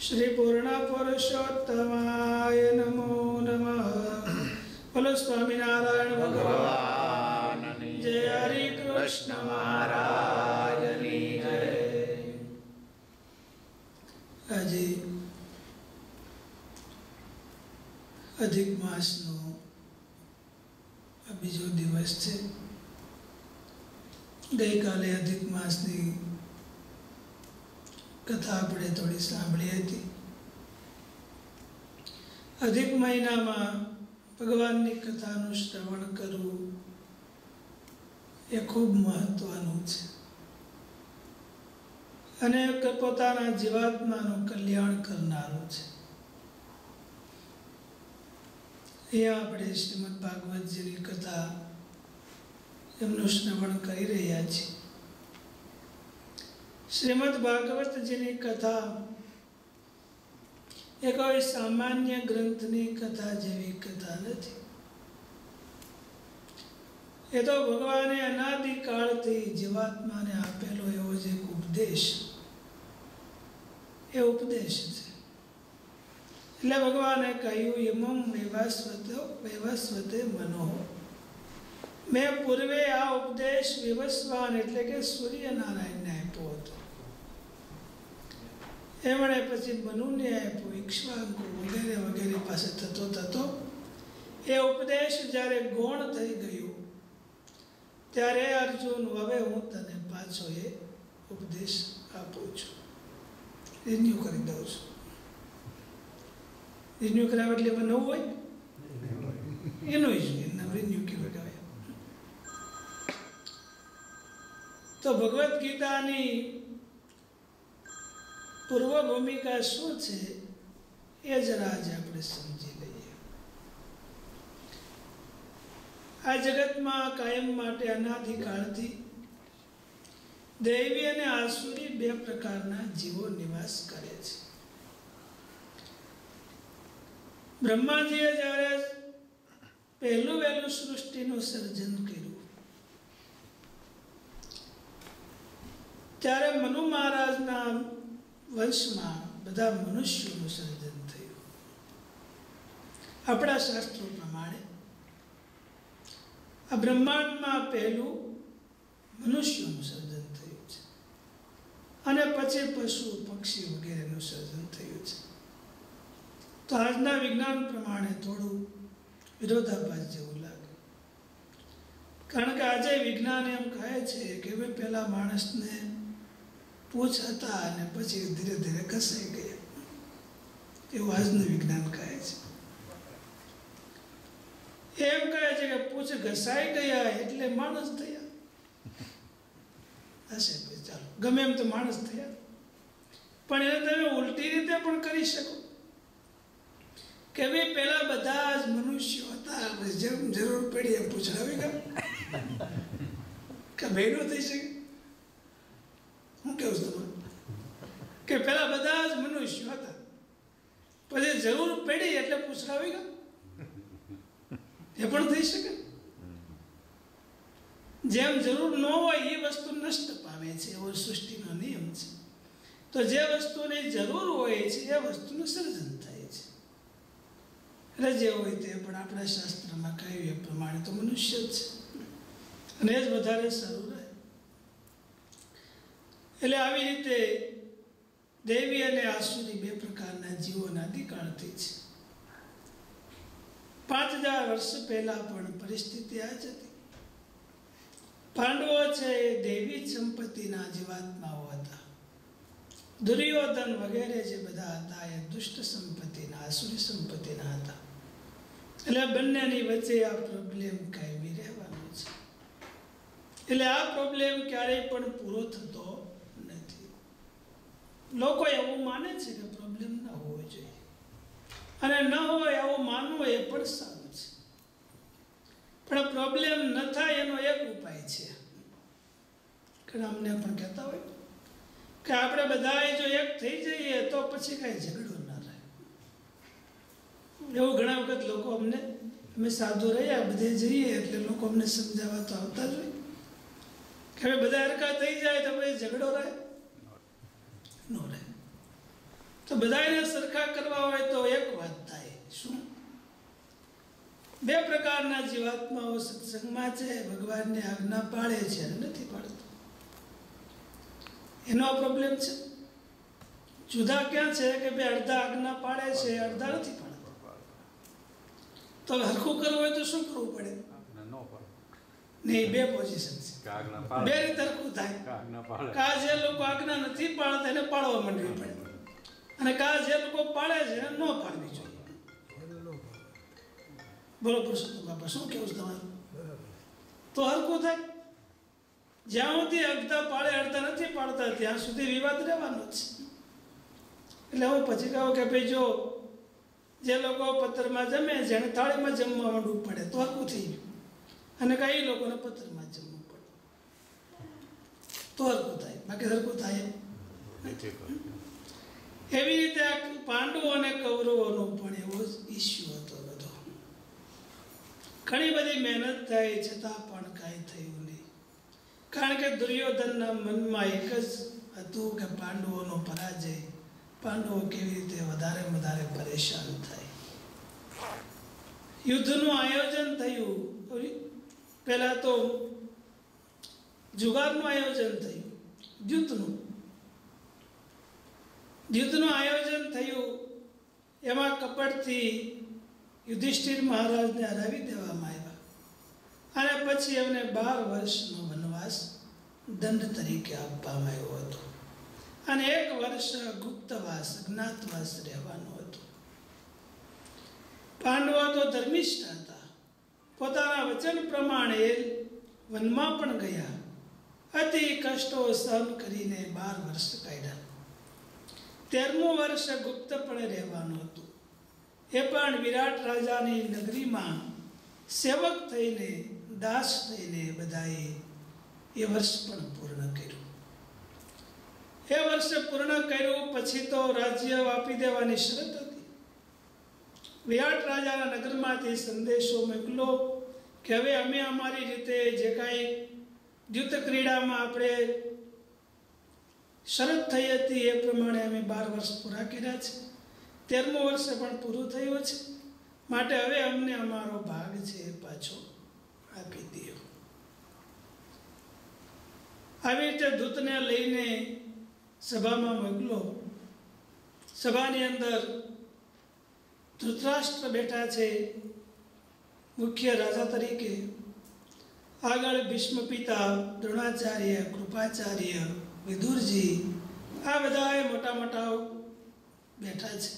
શ્રીપૂર્ણપુરુષોત્તમાય નમો નમ બોલો સ્વામિનારાયણ ભગવાન જય હરિ કૃષ્ણ મહારાજની જય આજે અધિક માસનો બીજો દિવસ છે ગઈકાલે અધિક માસની કથા આપણે થોડી સાંભળી હતી. અધિક મહિનામાં ભગવાનની કથાનું શ્રવણ કરવું એ ખૂબ મહત્વનું છે. અને પોતાના જીવાત્માનું કલ્યાણ કરનારું છે. અહીંયા આપણે શ્રીમદ ભાગવતજીની કથા એમનું શ્રવણ કરી રહ્યા છીએ. શ્રીમદ ભાગવતજીની કથા. એ કોઈ સામાન્ય ગ્રંથની કથા જેવી કથા નથી. એ તો ભગવાને અનાદિકાળથી જીવાત્માને આપેલો એવો જ એક ઉપદેશ. એ ઉપદેશ છે. એટલે ભગવાને કહ્યું, યમમ વૈવાસ્વત, વૈવસ્વતે મનો. મેં પૂર્વે આ ઉપદેશ વિવસ્વાન એટલે કે સૂર્યનારાયણને એમણે પછી મનુને આપ્યો ઈક્ષ્વાકુ વગેરે વગેરે પાસે થતો થતો એ ઉપદેશ જ્યારે ગૌણ થઈ ગયો, ત્યારે અર્જુન, હવે હું તને પાછો એ ઉપદેશ આપું છું. રિન્યુ કરી દઉં છું. રિન્યુ કરાવે એટલે એમાં નવું હોય? એનું જ રિન્યુ કેવું કહેવાય તો ભગવદ્ ગીતાની પૂર્વ ભૂમિકા શું છે એ જરા આજે આપણે સમજી લઈએ. આ જગતમાં કાયમ માટે અનાધિકાળથી દૈવી અને આસુરી બે પ્રકારના જીવો નિવાસ કરે છે. બ્રહ્માજીએ જ્યારે પહેલું વહેલું સૃષ્ટિનું સર્જન કર્યું, ત્યારે મનુ મહારાજના વંશમાં બધા મનુષ્યોનું સર્જન થયું. આપણા શાસ્ત્રો પ્રમાણે આ બ્રહ્માંડમાં પહેલું મનુષ્યોનું સર્જન થયું છે. અને પછી પશુ, પક્ષી વગેરેનું સર્જન થયું છે. તો આજના વિજ્ઞાન પ્રમાણે થોડું વિરોધાભાસ જેવું લાગે. કારણ કે આજે વિજ્ઞાન એમ કહે છે કે ભાઈ પહેલાં માણસને પૂછ હતા અને પછી ધીરે ધીરે ઘસાઈ ગયા. એવું આજનું વિજ્ઞાન કહે છે. એમ કહે છે કે પૂછ ઘસાઈ ગયા એટલે માણસ થયા. હશે ભાઈ ચાલો, ગમે એમ તો માણસ થયા. પણ એને તમે ઉલટી રીતે પણ કરી શકો. કે ભાઈ પેલા બધા જ મનુષ્યો હતા જેમ જરૂર પડી એમ પૂછડાવી ગયા. કે ભાઈ થઈ શકે? હું કેવું તમારું? કે પેલા બધા જ મનુષ્યો હતા. પછી જરૂર પડી એટલે પૂછડાવી ગયા. એ પણ થઈ શકે. જેમ જરૂર ન હોય એ વસ્તુ નષ્ટ પામે છે, એવો સૃષ્ટિનો નિયમ છે. તો જે વસ્તુની જરૂર હોય છે, એ વસ્તુનું સર્જન થાય છે. એટલે જે હોય તે પણ આપણા શાસ્ત્રમાં કહ્યું એ પ્રમાણે તો મનુષ્ય જ છે. અને એ જ વધારે સારું એટલે આવી રીતે દેવી અને આસુરી બે પ્રકારના જીવોના અધિકારથી છે. પાંચ હજાર વર્ષ પહેલા પણ પરિસ્થિતિ આ જ હતી. પાંડવો છે એ દૈવી સંપત્તિના જીવાત્માઓ હતા. દુર્યોધન વગેરે જે બધા હતા એ દુષ્ટ સંપત્તિના, આસુરી સંપત્તિના હતા. એટલે બંનેની વચ્ચે આ પ્રોબ્લેમ કાયમી રહેવાનો છે. એટલે આ પ્રોબ્લેમ ક્યારેય પણ પૂરો થતો લોકો એવું માને છે કે પ્રોબ્લેમ ન હોવો જોઈએ. અને ન હોય એવું માનવું એ પણ સારું છે. પણ પ્રોબ્લેમ ન થાય એનો એક ઉપાય છે. ઘણા અમને પણ કહેતા હોય કે આપણે બધા જો એક થઈ જઈએ તો પછી કાંઈ ઝઘડો ના રહે એવું ઘણા વખત લોકો અમને, અમે સાધુ રહ્યા, બધે જઈએ એટલે લોકો અમને સમજાવવા તો આવતા જ હોય. કે બધા હરકા થઈ જાય તો પછી ઝઘડો રહે. ન રહે. તો બધાને સરખા કરવા હોય તો એક વાત થાય. શું? બે પ્રકારના જીવાત્માઓ સત્સંગમાં છે ભગવાનને આજ્ઞા પાડે છે અને નથી પાડતો. એનો પ્રોબ્લેમ છે? જુદા ક્યાં છે કે બે અડધા આજ્ઞા પાડે છે અડધા નથી પાડતા? તો હરખું કરવું હોય તો શું કરવું પડે? નહીં બે પોઝિશન છે. બે રીતે હરખું થાય. કા જે લોકો આજ્ઞા પાડતા એને પાળવા માંડવી પડે અને કા જે લોકો પાળે છે ન પાડવી જોઈએ. બોલો પુરુષોત્તમ બાપા, શું કેવું છે તમારું? તો હરકું થાય. જ્યાં સુધી અડધા પાળે અડધા નથી પાડતા, ત્યાં સુધી વિવાદ રહેવાનો છે. એટલે હું પછી કહું કે ભાઈ જો જે લોકો પથ્થરમાં જમે અને થાળીમાં જમવા માંડવું પડે, તો હરકું થઈ ગયું. અને કઈ લોકોને પથ્થરમાં જમવું પડે. તો હરકું થાય. બાકી હરકું થાય એવી રીતે પાંડવો અને કૌરવોનો પણ એવો ઇસ્યુ હતો બધો. ઘણી બધી મહેનત થઈ છતાં પણ કાંઈ થયું નહીં. કારણ કે દુર્યોધનના મનમાં એક જ હતું કે પાંડવોનો પરાજય, પાંડવો કેવી રીતે વધારે વધારે પરેશાન થાય. યુદ્ધનું આયોજન થયું. પહેલાં તો જુગારનું આયોજન થયું. યુદ્ધનું યુદ્ધનું આયોજન થયું. એમાં કપટથી યુધિષ્ઠિર મહારાજને હરાવી દેવામાં આવ્યા. અને પછી એમને બાર વર્ષનો વનવાસ દંડ તરીકે આપવામાં આવ્યો હતો. અને એક વર્ષ ગુપ્તવાસ, જ્ઞાતવાસ રહેવાનો હતો. પાંડવો તો ધર્મિષ્ઠ હતા. પોતાના વચન પ્રમાણે વનમાં પણ ગયા. અતિ કષ્ટો સહન કરીને બાર વર્ષ કાઢ્યા. તેરમું વર્ષ ગુપ્તપણે રહેવાનું હતું. એ પણ વિરાટ રાજાની નગરીમાં સેવક થઈને, દાસ થઈને બધાએ એ વર્ષ પણ પૂર્ણ કર્યું. એ વર્ષે પૂર્ણ કર્યું પછી તો રાજ્ય આપી દેવાની શરત હતી. વિરાટ રાજાના નગરમાંથી સંદેશો મોકલો કે હવે અમે અમારી રીતે જે કાંઈ યુદ્ધ ક્રીડામાં આપણે શરત થઈ હતી, એ પ્રમાણે અમે બાર વર્ષ પૂરા કર્યા છે. તેરમું વર્ષે પણ પૂરું થયું છે. માટે હવે અમને અમારો ભાગ છે એ પાછો આપી દો આવી રીતે દૂતને લઈને સભામાં મોકલો. સભાની અંદર ધૃતરાષ્ટ્ર બેઠા છે, મુખ્ય રાજા તરીકે. આગળ ભીષ્મ પિતા દ્રોણાચાર્ય, કૃપાચાર્ય વિદુરજી, આ બધા મોટા મોટા બેઠા છે.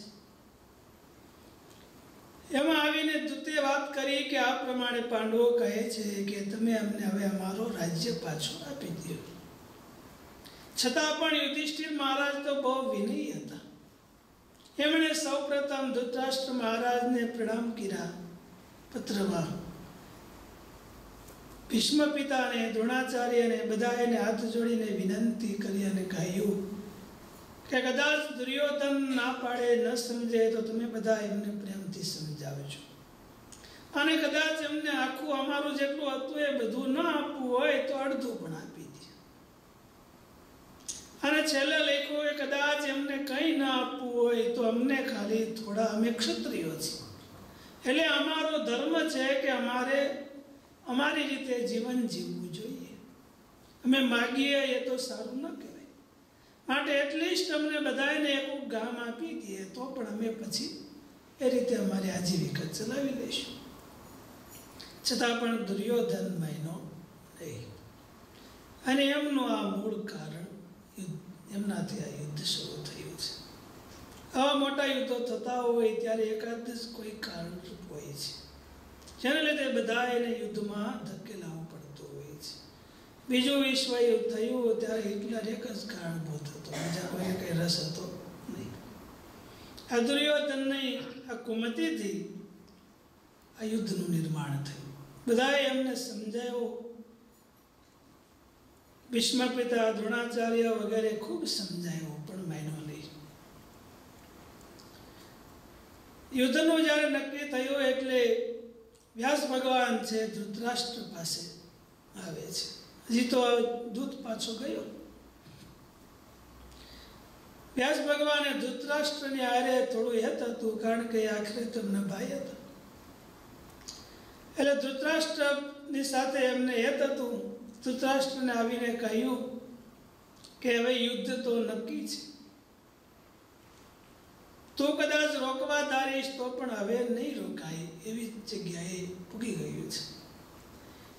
એમાં આવીને દૂતે વાત કરી કે આ પ્રમાણે પાંડવો કહે છે કે તમે અમને હવે અમારો રાજ્ય પાછો આપી દો છતાં પણ યુધિષ્ઠિર મહારાજ તો બહુ વિનય હતા. એમણે સૌ પ્રથમ ધૃતરાષ્ટ્ર મહારાજને પ્રણામ કર્યા પત્રમાં ભીષ્મ પિતાને દ્રોણાચાર્યને બધા એને હાથ જોડીને વિનંતી કરી અને કહ્યું કે કદાચ દુર્યોધન ના પાડે, ન સમજે તો તમે બધા એમને પ્રેમથી સમજાવો સમજાવજો અને કદાચ એમને આખું અમારું જેટલું હતું એ બધું ન આપવું હોય તો અડધું પણ આપી દે. અને છેલ્લે લેખો એ કદાચ એમને કંઈ ન આપવું હોય તો અમને ખાલી થોડા અમે ક્ષત્રિયો છીએ. એટલે અમારો ધર્મ છે કે અમારે અમારી રીતે જીવન જીવવું જોઈએ. અમે માગીએ એ તો સારું ન કહેવાય. માટે એટલીસ્ટ અમને બધાને એક ગામ આપી દઈએ તો પણ અમે પછી એ રીતે અમારી આજીવિકા ચલાવી લઈશું. છતાં પણ દુર્યોધન મહિનો નહીં. અને એમનું આ મૂળ કારણ એમનાથી આ યુદ્ધ શરૂ થયું છે. આવા મોટા યુદ્ધો થતા હોય ત્યારે એકાદ કોઈ કારણરૂપ હોય છે. જેને લીધે બધા એને યુદ્ધમાં ધકેલાવવું પડતું હોય છે. બીજું વિશ્વ યુદ્ધ થયું ત્યારે હિટલર એક જ કારણભૂત હતો. બીજા કોઈને કંઈ રસ હતો નહીં. આ દુર્યોધનની આ કુમતીથી આ યુદ્ધનું નિર્માણ થયું. બધાએ એમને સમજાયો ભીષ્મ પિતા દ્રોણાચાર્ય વગેરે ખૂબ સમજાયો પણ માન્યો નહીં. યુદ્ધનું જ્યારે નક્કી થયું એટલે વ્યાસ ભગવાન છે ધૃતરાષ્ટ્ર પાસે આવે છે. હજી તો દૂત પાછો ગયો. વ્યાસ ભગવાને ધૃતરાષ્ટ્રની આરે થોડું હેત હતું, કારણ કે આખરે તમને ભાઈ હતા. એટલે ધૃતરાષ્ટ્રની સાથે એમને હેત હતું. ધૃતરાષ્ટ્રને આવીને કહ્યું કે હવે યુદ્ધ તો નક્કી છે. તું કદાચ રોકવા ધારીશ તો પણ હવે નહીં રોકાય એવી જગ્યાએ પૂગી ગયું છે.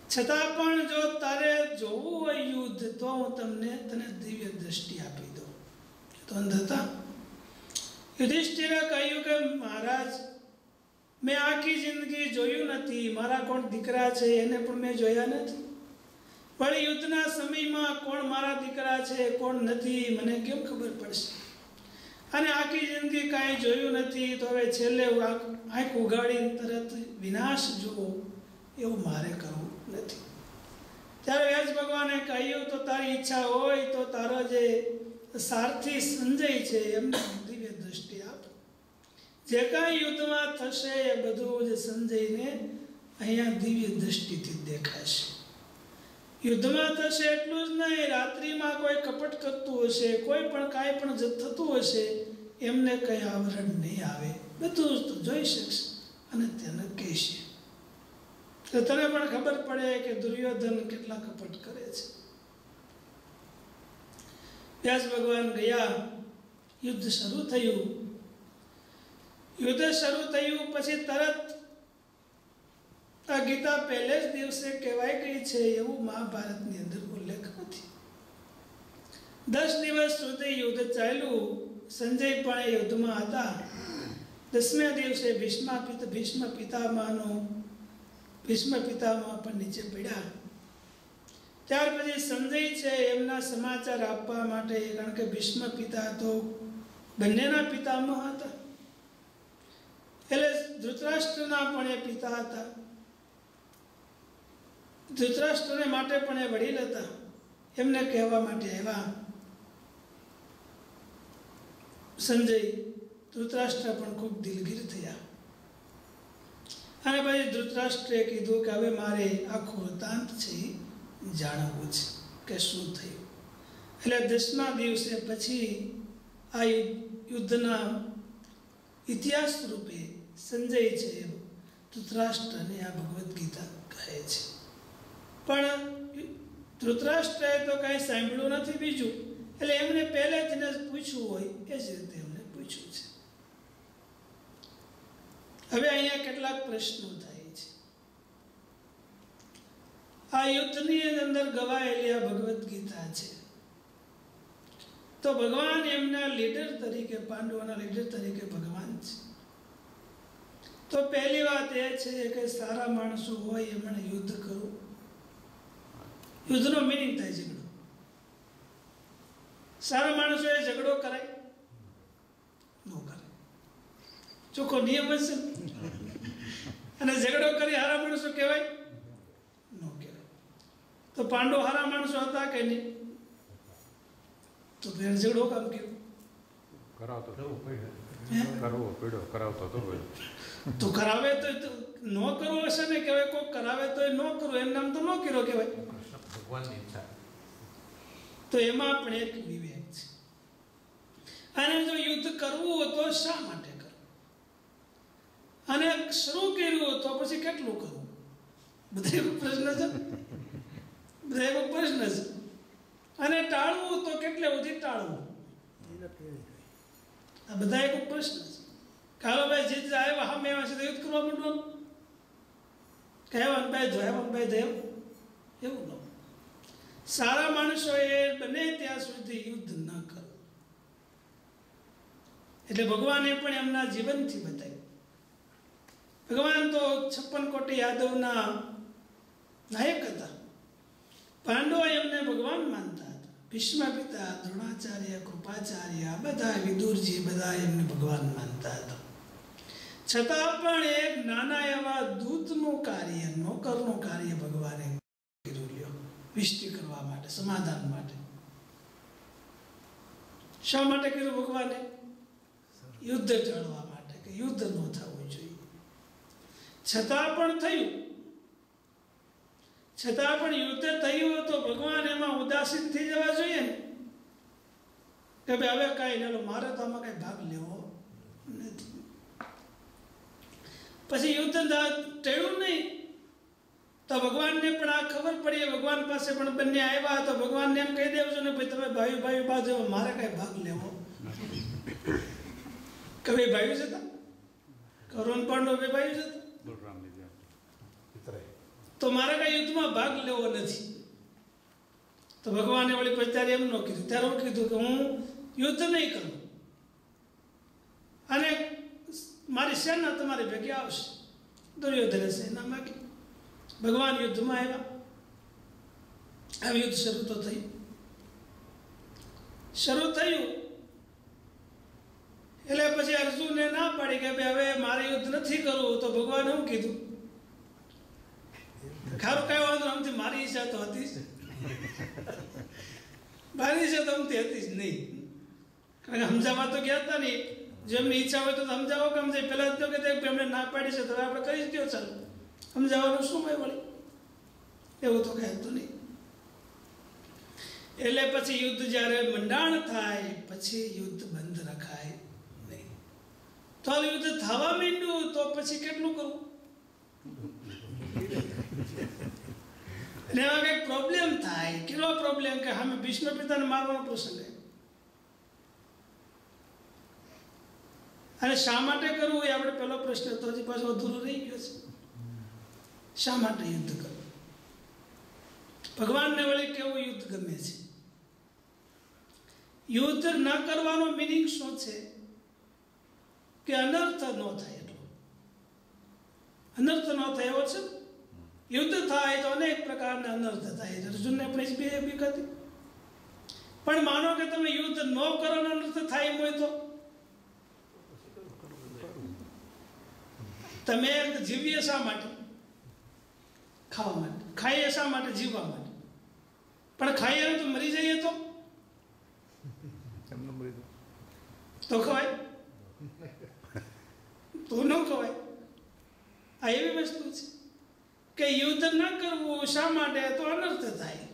છતાં પણ જો તારે જોવું હોય યુદ્ધ, તો હું તમને તને દિવ્ય દ્રષ્ટિ આપી દઉં. તો અંધતા યુધિષ્ઠિરે કહ્યું કે, મહારાજ, મેં આખી જિંદગી જોયું નથી. મારા કોણ દીકરા છે? એને પણ મેં જોયા નથી. વળી યુદ્ધના સમયમાં કોણ મારા દીકરા છે? કોણ નથી? મને કેમ ખબર પડશે? અને આખી જિંદગી કાંઈ જોયું નથી, તો હવે છેલ્લે આંખ ઉગાડીને તરત વિનાશ જોવો એવું મારે કરવું નથી. ત્યારે વ્યાસ ભગવાને કહ્યું, તો તારી ઈચ્છા હોય તો તારો જે સારથી સંજય છે, એમને દિવ્ય દ્રષ્ટિ આપ. જે કાંઈ યુદ્ધમાં થશે એ બધું જ સંજયને અહીંયા દિવ્ય દ્રષ્ટિથી દેખાશે. યુદ્ધમાં થશે એટલું જ નહીં. રાત્રિમાં કોઈ કપટ કરતું હશે, કોઈ પણ કાંઈ પણ થતું હશે, એમને કંઈ આવરણ નહીં આવે. બધું જ તું જોઈ શકશે અને તેને કહેશે. તો તને પણ ખબર પડે કે દુર્યોધન કેટલા કપટ કરે છે. વ્યાસ ભગવાન ગયા. યુદ્ધ શરૂ થયું. યુદ્ધ શરૂ થયું પછી તરત આ ગીતા પહેલે જ દિવસે કહેવાય ગઈ છે એવું મહાભારતની અંદર ઉલ્લેખ નથી. દસ દિવસ સુધી યુદ્ધ ચાલ્યું. સંજય પણ યુદ્ધમાં હતા. દસમે દિવસે ભીષ્મ ભીષ્મ પિતામાનો ભીષ્મ પિતામહ પણ નીચે પડ્યા. ત્યાર પછી સંજય છે એમના સમાચાર આપવા માટે, કારણ કે ભીષ્મ પિતા તો બંનેના પિતામહ હતા. એટલે ધૃતરાષ્ટ્રના પણ એ પિતા હતા. ધૃતરાષ્ટ્રને માટે પણ એ વડીલ હતા. એમને કહેવા માટે આવ્યા. સંજય, ધૃતરાષ્ટ્ર પણ ખૂબ દિલગીર થયા. અને પછી ધૃતરાષ્ટ્રે કીધું કે હવે મારે આખો વૃત્તાંત છે જાણવું છે કે શું થયું. એટલે દસમા દિવસે પછી આ યુદ્ધના ઇતિહાસ રૂપે સંજય છે ધૃતરાષ્ટ્રને આ ભગવદ્ ગીતા કહે છે. પણ ધૃતરાષ્ટ્રએ તો કાંઈ સાંભળ્યું નથી બીજું. એટલે એમને પહેલેથી જ પૂછવું હોય એ જ રીતે એમને પૂછ્યું છે. હવે અહીંયા કેટલાક પ્રશ્નો થાય છે. આ યુદ્ધની અંદર ગવાયેલી આ ભગવદ્ ગીતા છે. તો ભગવાન એમના લીડર તરીકે, પાંડવોના લીડર તરીકે ભગવાન છે. તો પહેલી વાત એ છે કે સારા માણસો હોય એમણે યુદ્ધ કરવું. યુદ્ધનો મિનિંગ થાય ઝઘડો. સારા માણસો એ ઝઘડો કરાય ન કરે. ચોખ્ખો નિયમ હશે અને ઝઘડો કરી હારા માણસો કહેવાય? ન કહેવાય. તો પાંડવ હારા માણસો હતા કે નહીં? તો ફેર ઝઘડો કામ કેવું કરાવ તો જવું પડે હે? કરવો પીડો કરાવતો તો તો કરાવે તો ન કરવો હશે ને? કહેવાય કોઈક કરાવે તો ન કરવું. એમ નામ તો ન કર્યો કહેવાય. કૃષ્ણ ભગવાનની ઈચ્છા. તો એમાં પણ એક વિવેક છે. અને જો યુદ્ધ કરવું તો શા માટે કરવું? અને શરૂ કર્યું તો પછી કેટલું કરવું? બધા એવો પ્રશ્ન છે? બધા એવો પ્રશ્ન છે. અને ટાળવું તો કેટલે સુધી ટાળવું? આ બધા એક પ્રશ્ન છે. કાલો ભાઈ આવ્યા, હા આવ્યા છે યુદ્ધ કરવા માંડવાનું? કહેવાનું ભાઈ જોયા ભાઈ દેવ એવું ન સારા માણસોએ બને ત્યાં સુધી યુદ્ધ ન કરો. એટલે ભગવાને પણ એમના જીવનથી બતાવ્યું. ભગવાન તો છપ્પન કોટી યાદવના નાયક હતા. પાંડવો એમને ભગવાન માનતા હતા. ભીષ્મ પિતા, દ્રોણાચાર્ય, કૃપાચાર્ય બધા વિદુરજી બધા એમને ભગવાન માનતા હતા. છતાં પણ એક નાના એવા દૂતનું કાર્ય, નોકરનું કાર્ય ભગવાને કર્યું. લ્યો વિષ્ટિ કરવા માટે, સમાધાન માટે. શા માટે કર્યું ભગવાને? યુદ્ધ ટાળવા માટે, કે યુદ્ધ ન થવું જોઈએ. છતાં પણ થયું. છતાં પણ યુદ્ધ થયું તો ભગવાન એમાં ઉદાસીન થઈ જવા જોઈએ કે ભાઈ હવે કાંઈ ચાલો મારે તો આમાં કાંઈ ભાગ લેવો નથી. પછી યુદ્ધ ટળ્યું નહીં. તો ભગવાનને પણ આ ખબર પડી ભગવાન પાસે પણ બંને આવ્યા તો ભગવાનને એમ કહી દેવું છે ને, ભાઈ, તમે ભાઈ ભાઈ બાજુ મારે કાંઈ ભાગ લેવો. કવિ ભાઈ છે કરુણ પાંડવ બે ભાઈ છે તો? મારે કાંઈ યુદ્ધમાં ભાગ લેવો નથી. તો ભગવાને વળી પછી ત્યારે એમ ન કીધું. ત્યારે હું કીધું કે હું યુદ્ધ નહીં કરું. અને મારી સેના તમારી ભેગી આવશે. દુર્યોધને સેના માગી ભગવાન યુદ્ધમાં આવ્યા. આ યુદ્ધ શરૂ તો થયું શરૂ થયું. એટલે પછી અર્જુનને ના પાડી કે ભાઈ, હવે મારે યુદ્ધ નથી કરવું. તો ભગવાને શું કીધું? ખારું કઈ વાંધો આમથી મારી ઈચ્છા તો હતી જ. મારી ઈચ્છા તો આમથી હતી જ નહીં. કારણ કે સમજાવવા તો ગયા હતા નહીં જેમની ઈચ્છા હોય તો સમજાવો કે સમજાય. પહેલાં જ તો કે તે ના પાડી છે, તો આપણે કરી જ દો ચાલો. સમજાવવાનું શું હોય વળી? એવું તો કંઈ હતું નહીં. એટલે પછી યુદ્ધ જ્યારે મંડાણ થાય, પછી યુદ્ધ બંધ રખાય નહીં. તો યુદ્ધ થવા માંડ્યું, તો પછી કેટલું કરવું? એમાં કંઈક પ્રોબ્લેમ થાય. કેટલો પ્રોબ્લેમ કે સામે ભીષ્મ પિતાને મારવાનો પ્રસંગ. અને શા માટે કરવું એ આપણે પહેલો પ્રશ્ન તો હજી પાછો અધૂરો રહી ગયો છે. શા માટે યુદ્ધ કરવું ભગવાનને વળી કેવું યુદ્ધ ગમે છે? યુદ્ધ ન કરવાનો મિનિંગ શું છે? કે અનર્થ ન થાય એટલો. અનર્થ ન થાય એવો છે? યુદ્ધ થાય તો અનેક પ્રકારના અનર્થ થાય. અર્જુનને આપણે જ બે બી હતી. પણ માનો કે તમે યુદ્ધ ન કરો અનર્થ થાય એમ હોય તો? તમે જીવીએ શા માટે? ખાવા માટે ખાઈએ શા માટે? જીવવા માટે પણ ખાઈએ તો મરી જઈએ તો? તો ખવાય? તો ન ખવાય. આ એવી વસ્તુ છે કે યુદ્ધ ન કરવું શા માટે? તો અનર્થ થાય.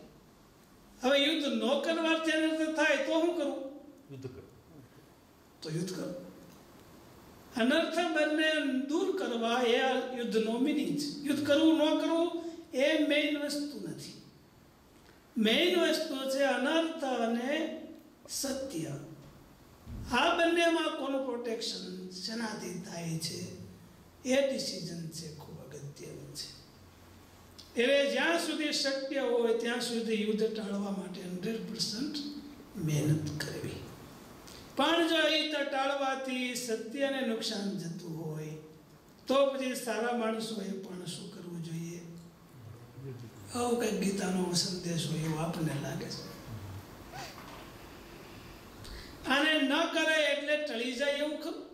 હવે યુદ્ધ ન કરવાથી અનર્થ થાય તો શું કરવું યુદ્ધ કરો. તો યુદ્ધ કરો. અનર્થ બંને દૂર કરવા એ યુદ્ધ યુદ્ધનો મિનિંગ છે. યુદ્ધ કરવું ન કરવું એ મેઇન વસ્તુ નથી. મેઇન વસ્તુ છે અનર્થ અને સત્ય. આ બંનેમાં કોનું પ્રોટેક્શન શેનાથી થાય છે. એ ડિસિઝન છે, ખૂબ અગત્યનું છે. એટલે જ્યાં સુધી શક્ય હોય, ત્યાં સુધી યુદ્ધ ટાળવા માટે હંડ્રેડ પર્સન્ટ મહેનત કરવી. પણ જો હિત ટાળવાથી સત્યને નુકસાન જતું હોય, તો પછી સારા માણસોએ પણ શું આવો કંઈક ગીતાનો સંદેશ હોય એવું આપણને લાગે છે. આને ન કરે એટલે ટળી જાય એવું ખરું?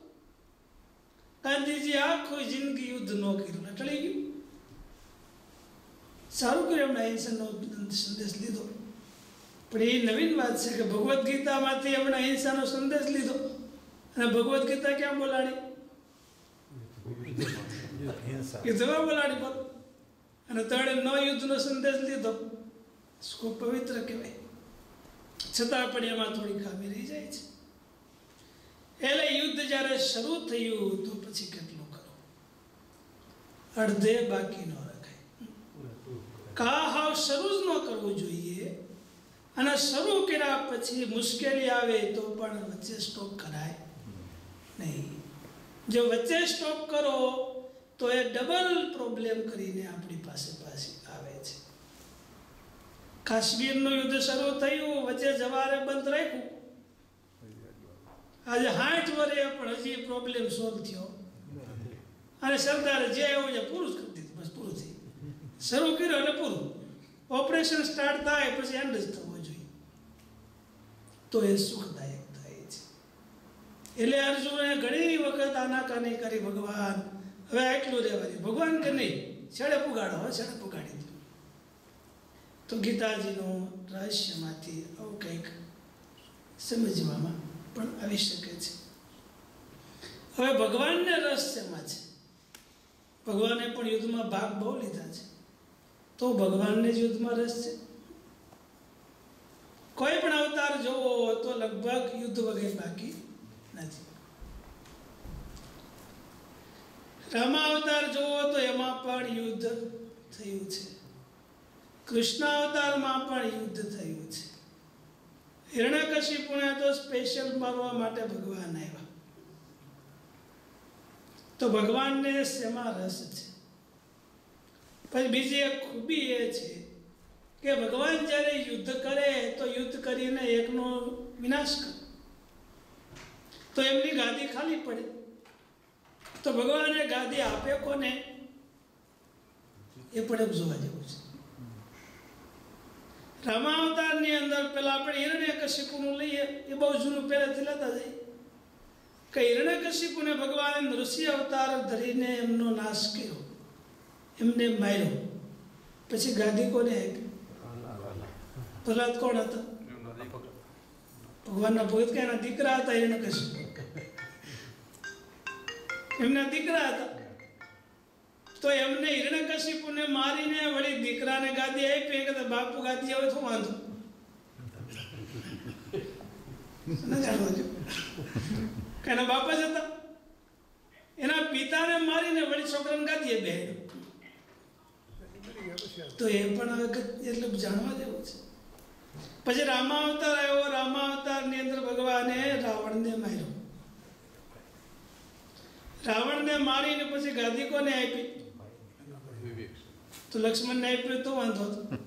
ગાંધીજી આખું જિંદગી યુદ્ધ ન કર્યું ટળી ગયું. સારું કર્યું એમણે અહિંસાનો સંદેશ લીધો. પણ એ નવીન વાત છે કે ભગવદ્ ગીતામાંથી એમણે અહિંસાનો સંદેશ લીધો. અને ભગવદ્ ગીતા ક્યાં બોલાડી યુદ્ધમાં બોલાડી બોલ અને તળે ન યુદ્ધનો સંદેશ લીધો ખૂબ પવિત્ર કહેવાય. છતાં પણ એમાં થોડી ખામી રહી જાય છે. એટલે યુદ્ધ જ્યારે શરૂ થયું તો પછી કેટલું કરો? અડધે બાકી ન રખાય. કા હાવ શરૂ જ ન કરવું જોઈએ અને શરૂ કર્યા પછી મુશ્કેલી આવે તો પણ વચ્ચે સ્ટોપ કરાય નહીં. જો વચ્ચે સ્ટોપ કરો, તો એ ડબલ પ્રોબ્લેમ કરીને આપણી પાસે પાછી આવે છે કાશ્મીરનું યુદ્ધ શરૂ થયું, વચ્ચે જવારે બંધ રાખ્યું. આજે હાઠ વર્ષે પણ હજી પ્રોબ્લેમ સોલ્વ થયો. અને સરદારે જે આવ્યું છે, પૂરું કરી દીધું, બસ પૂરું થઈ શરૂ કર્યું અને પૂરું. ઓપરેશન સ્ટાર્ટ થાય, પછી એન્ડ જ થવો જોઈએ. તો એ સુખદાયક થાય છે. એટલે અર્જુને ઘણી વખત આનાકાની કરી, ભગવાન, હવે આટલું રહેવાની ભગવાન કે નહીં? છેડે પુગાડો હવે છેડે પુગાડી તો ગીતાજીનું રહસ્યમાંથી આવું કંઈક સમજવામાં પણ આવી શકે છે. હવે ભગવાનને રસ છે. ભગવાને પણ યુદ્ધમાં ભાગ બહુ લીધા છે. તો ભગવાનને જ યુદ્ધમાં રસ છે કોઈ પણ અવતાર જોવો તો લગભગ યુદ્ધ વગેરે બાકી નથી. રામા અવતાર જોવો તો એમાં પણ યુદ્ધ થયું છે. કૃષ્ણ અવતારમાં પણ યુદ્ધ થયું છે. હિરણ્યકશિપુને તો સ્પેશિયલ મારવા માટે ભગવાન આવ્યા. તો ભગવાનને શેમાં રસ છે? પછી બીજી એક ખૂબી એ છે કે ભગવાન જ્યારે યુદ્ધ કરે તો યુદ્ધ કરીને એકનો વિનાશ કરે. તો એમની ગાદી ખાલી પડે. તો ભગવાને ગાદી આપે કોને? એ પણ જોવા જેવું છે. રામાવતારની અંદર પેલા આપણે હિરણ્યકશિપુનું લઈએ. એ બહુ જૂનું પહેલેથી લેતા જઈએ. કે હિરણ્યકશિપુને ભગવાને નૃસિંહ અવતાર ધરીને એમનો નાશ કર્યો. એમને માર્યો. પછી ગાદી કોને આપી પ્રહલાદ કોણ હતા? ભગવાનના ભગત કે એના દીકરા હતા હિરણ્યકશિપુ એમના દીકરા હતા. તો એમને હિરણ્યકશિપુને મારીને વળી દીકરાને ગાદી આપી કે બાપુ ગાદી આવે તો વાંધો. એના બાપા જ હતા એના પિતાને મારીને વળી છોકરાને ગાદીએ બે તો એ પણ હવે એટલું જાણવા જેવું છે. પછી રામાવતાર આવ્યો. રામાવતારની અંદર ભગવાને રાવણને માર્યો. રાવણને મારીને પછી ગાદી કોને આપી? તો લક્ષ્મણને આપ્યું તો વાંધો હતો.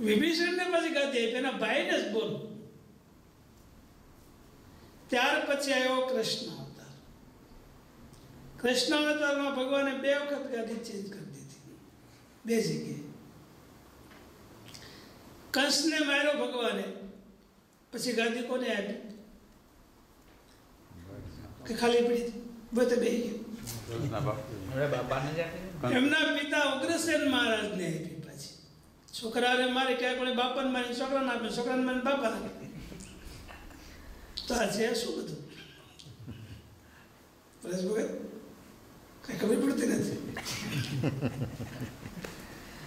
વિભીષણને પછી ગાદી આપી, એના ભાઈને જ બોલ. ત્યાર પછી આવ્યો કૃષ્ણ અવતાર. કૃષ્ણ અવતારમાં ભગવાને બે વખત ગાદી ચેન્જ કરી દીધી. બે જગ્યાએ. કંસને માર્યો ભગવાને, પછી ગાદી કોને આપી? કે ખાલી પડી બધે બેહી ગયો એમના પિતા ઉગ્રસેન મહારાજને આપી પાછી. છોકરાને મારે ક્યાંક કોઈ બાપાને મારી છોકરાને આપે છોકરાને મારી બાપા તો આ છે શું બધું? પરેશ ભગત કઈ ખબર પડતી નથી?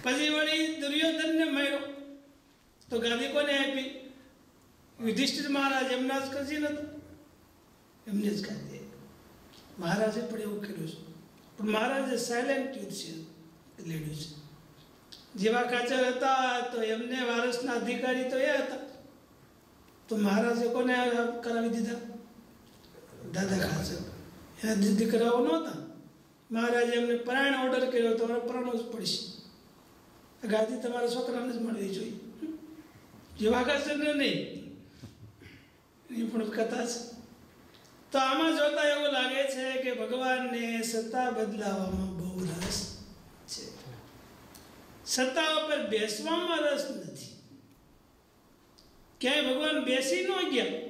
પછી વળી દુર્યોધનને માર્યો. તો ગાદી કોને આપી? યુધિષ્ઠિર મહારાજ એમના જ કરજી નતું એમને જ ગાદી મહારાજે પણ એવું કર્યું છે. પણ મહારાજે સાયલેન્ટ યુદ્ધ છે લેડ્યું છે જેવા કાચર હતા તો એમને વારસના અધિકારી તો એ હતા. તો મહારાજે કોને કરાવી દીધા? દાદા ખાચર. એના દીકરાઓ નહોતા. મહારાજે એમને પરાયણ ઓર્ડર કર્યો તો પરાણો જ પડશે. ગાદી તમારા છોકરાને જ મળવી જોઈએ. જેવા ખાચરને નહીં. એ પણ કથા છે. તો આમાં જોતા એવું લાગે છે કે ભગવાનને સત્તા બદલાવામાં બહુ રસ છે. સત્તા ઉપર બેસવામાં રસ નથી. ક્યાંય ભગવાન બેસી ન ગયા?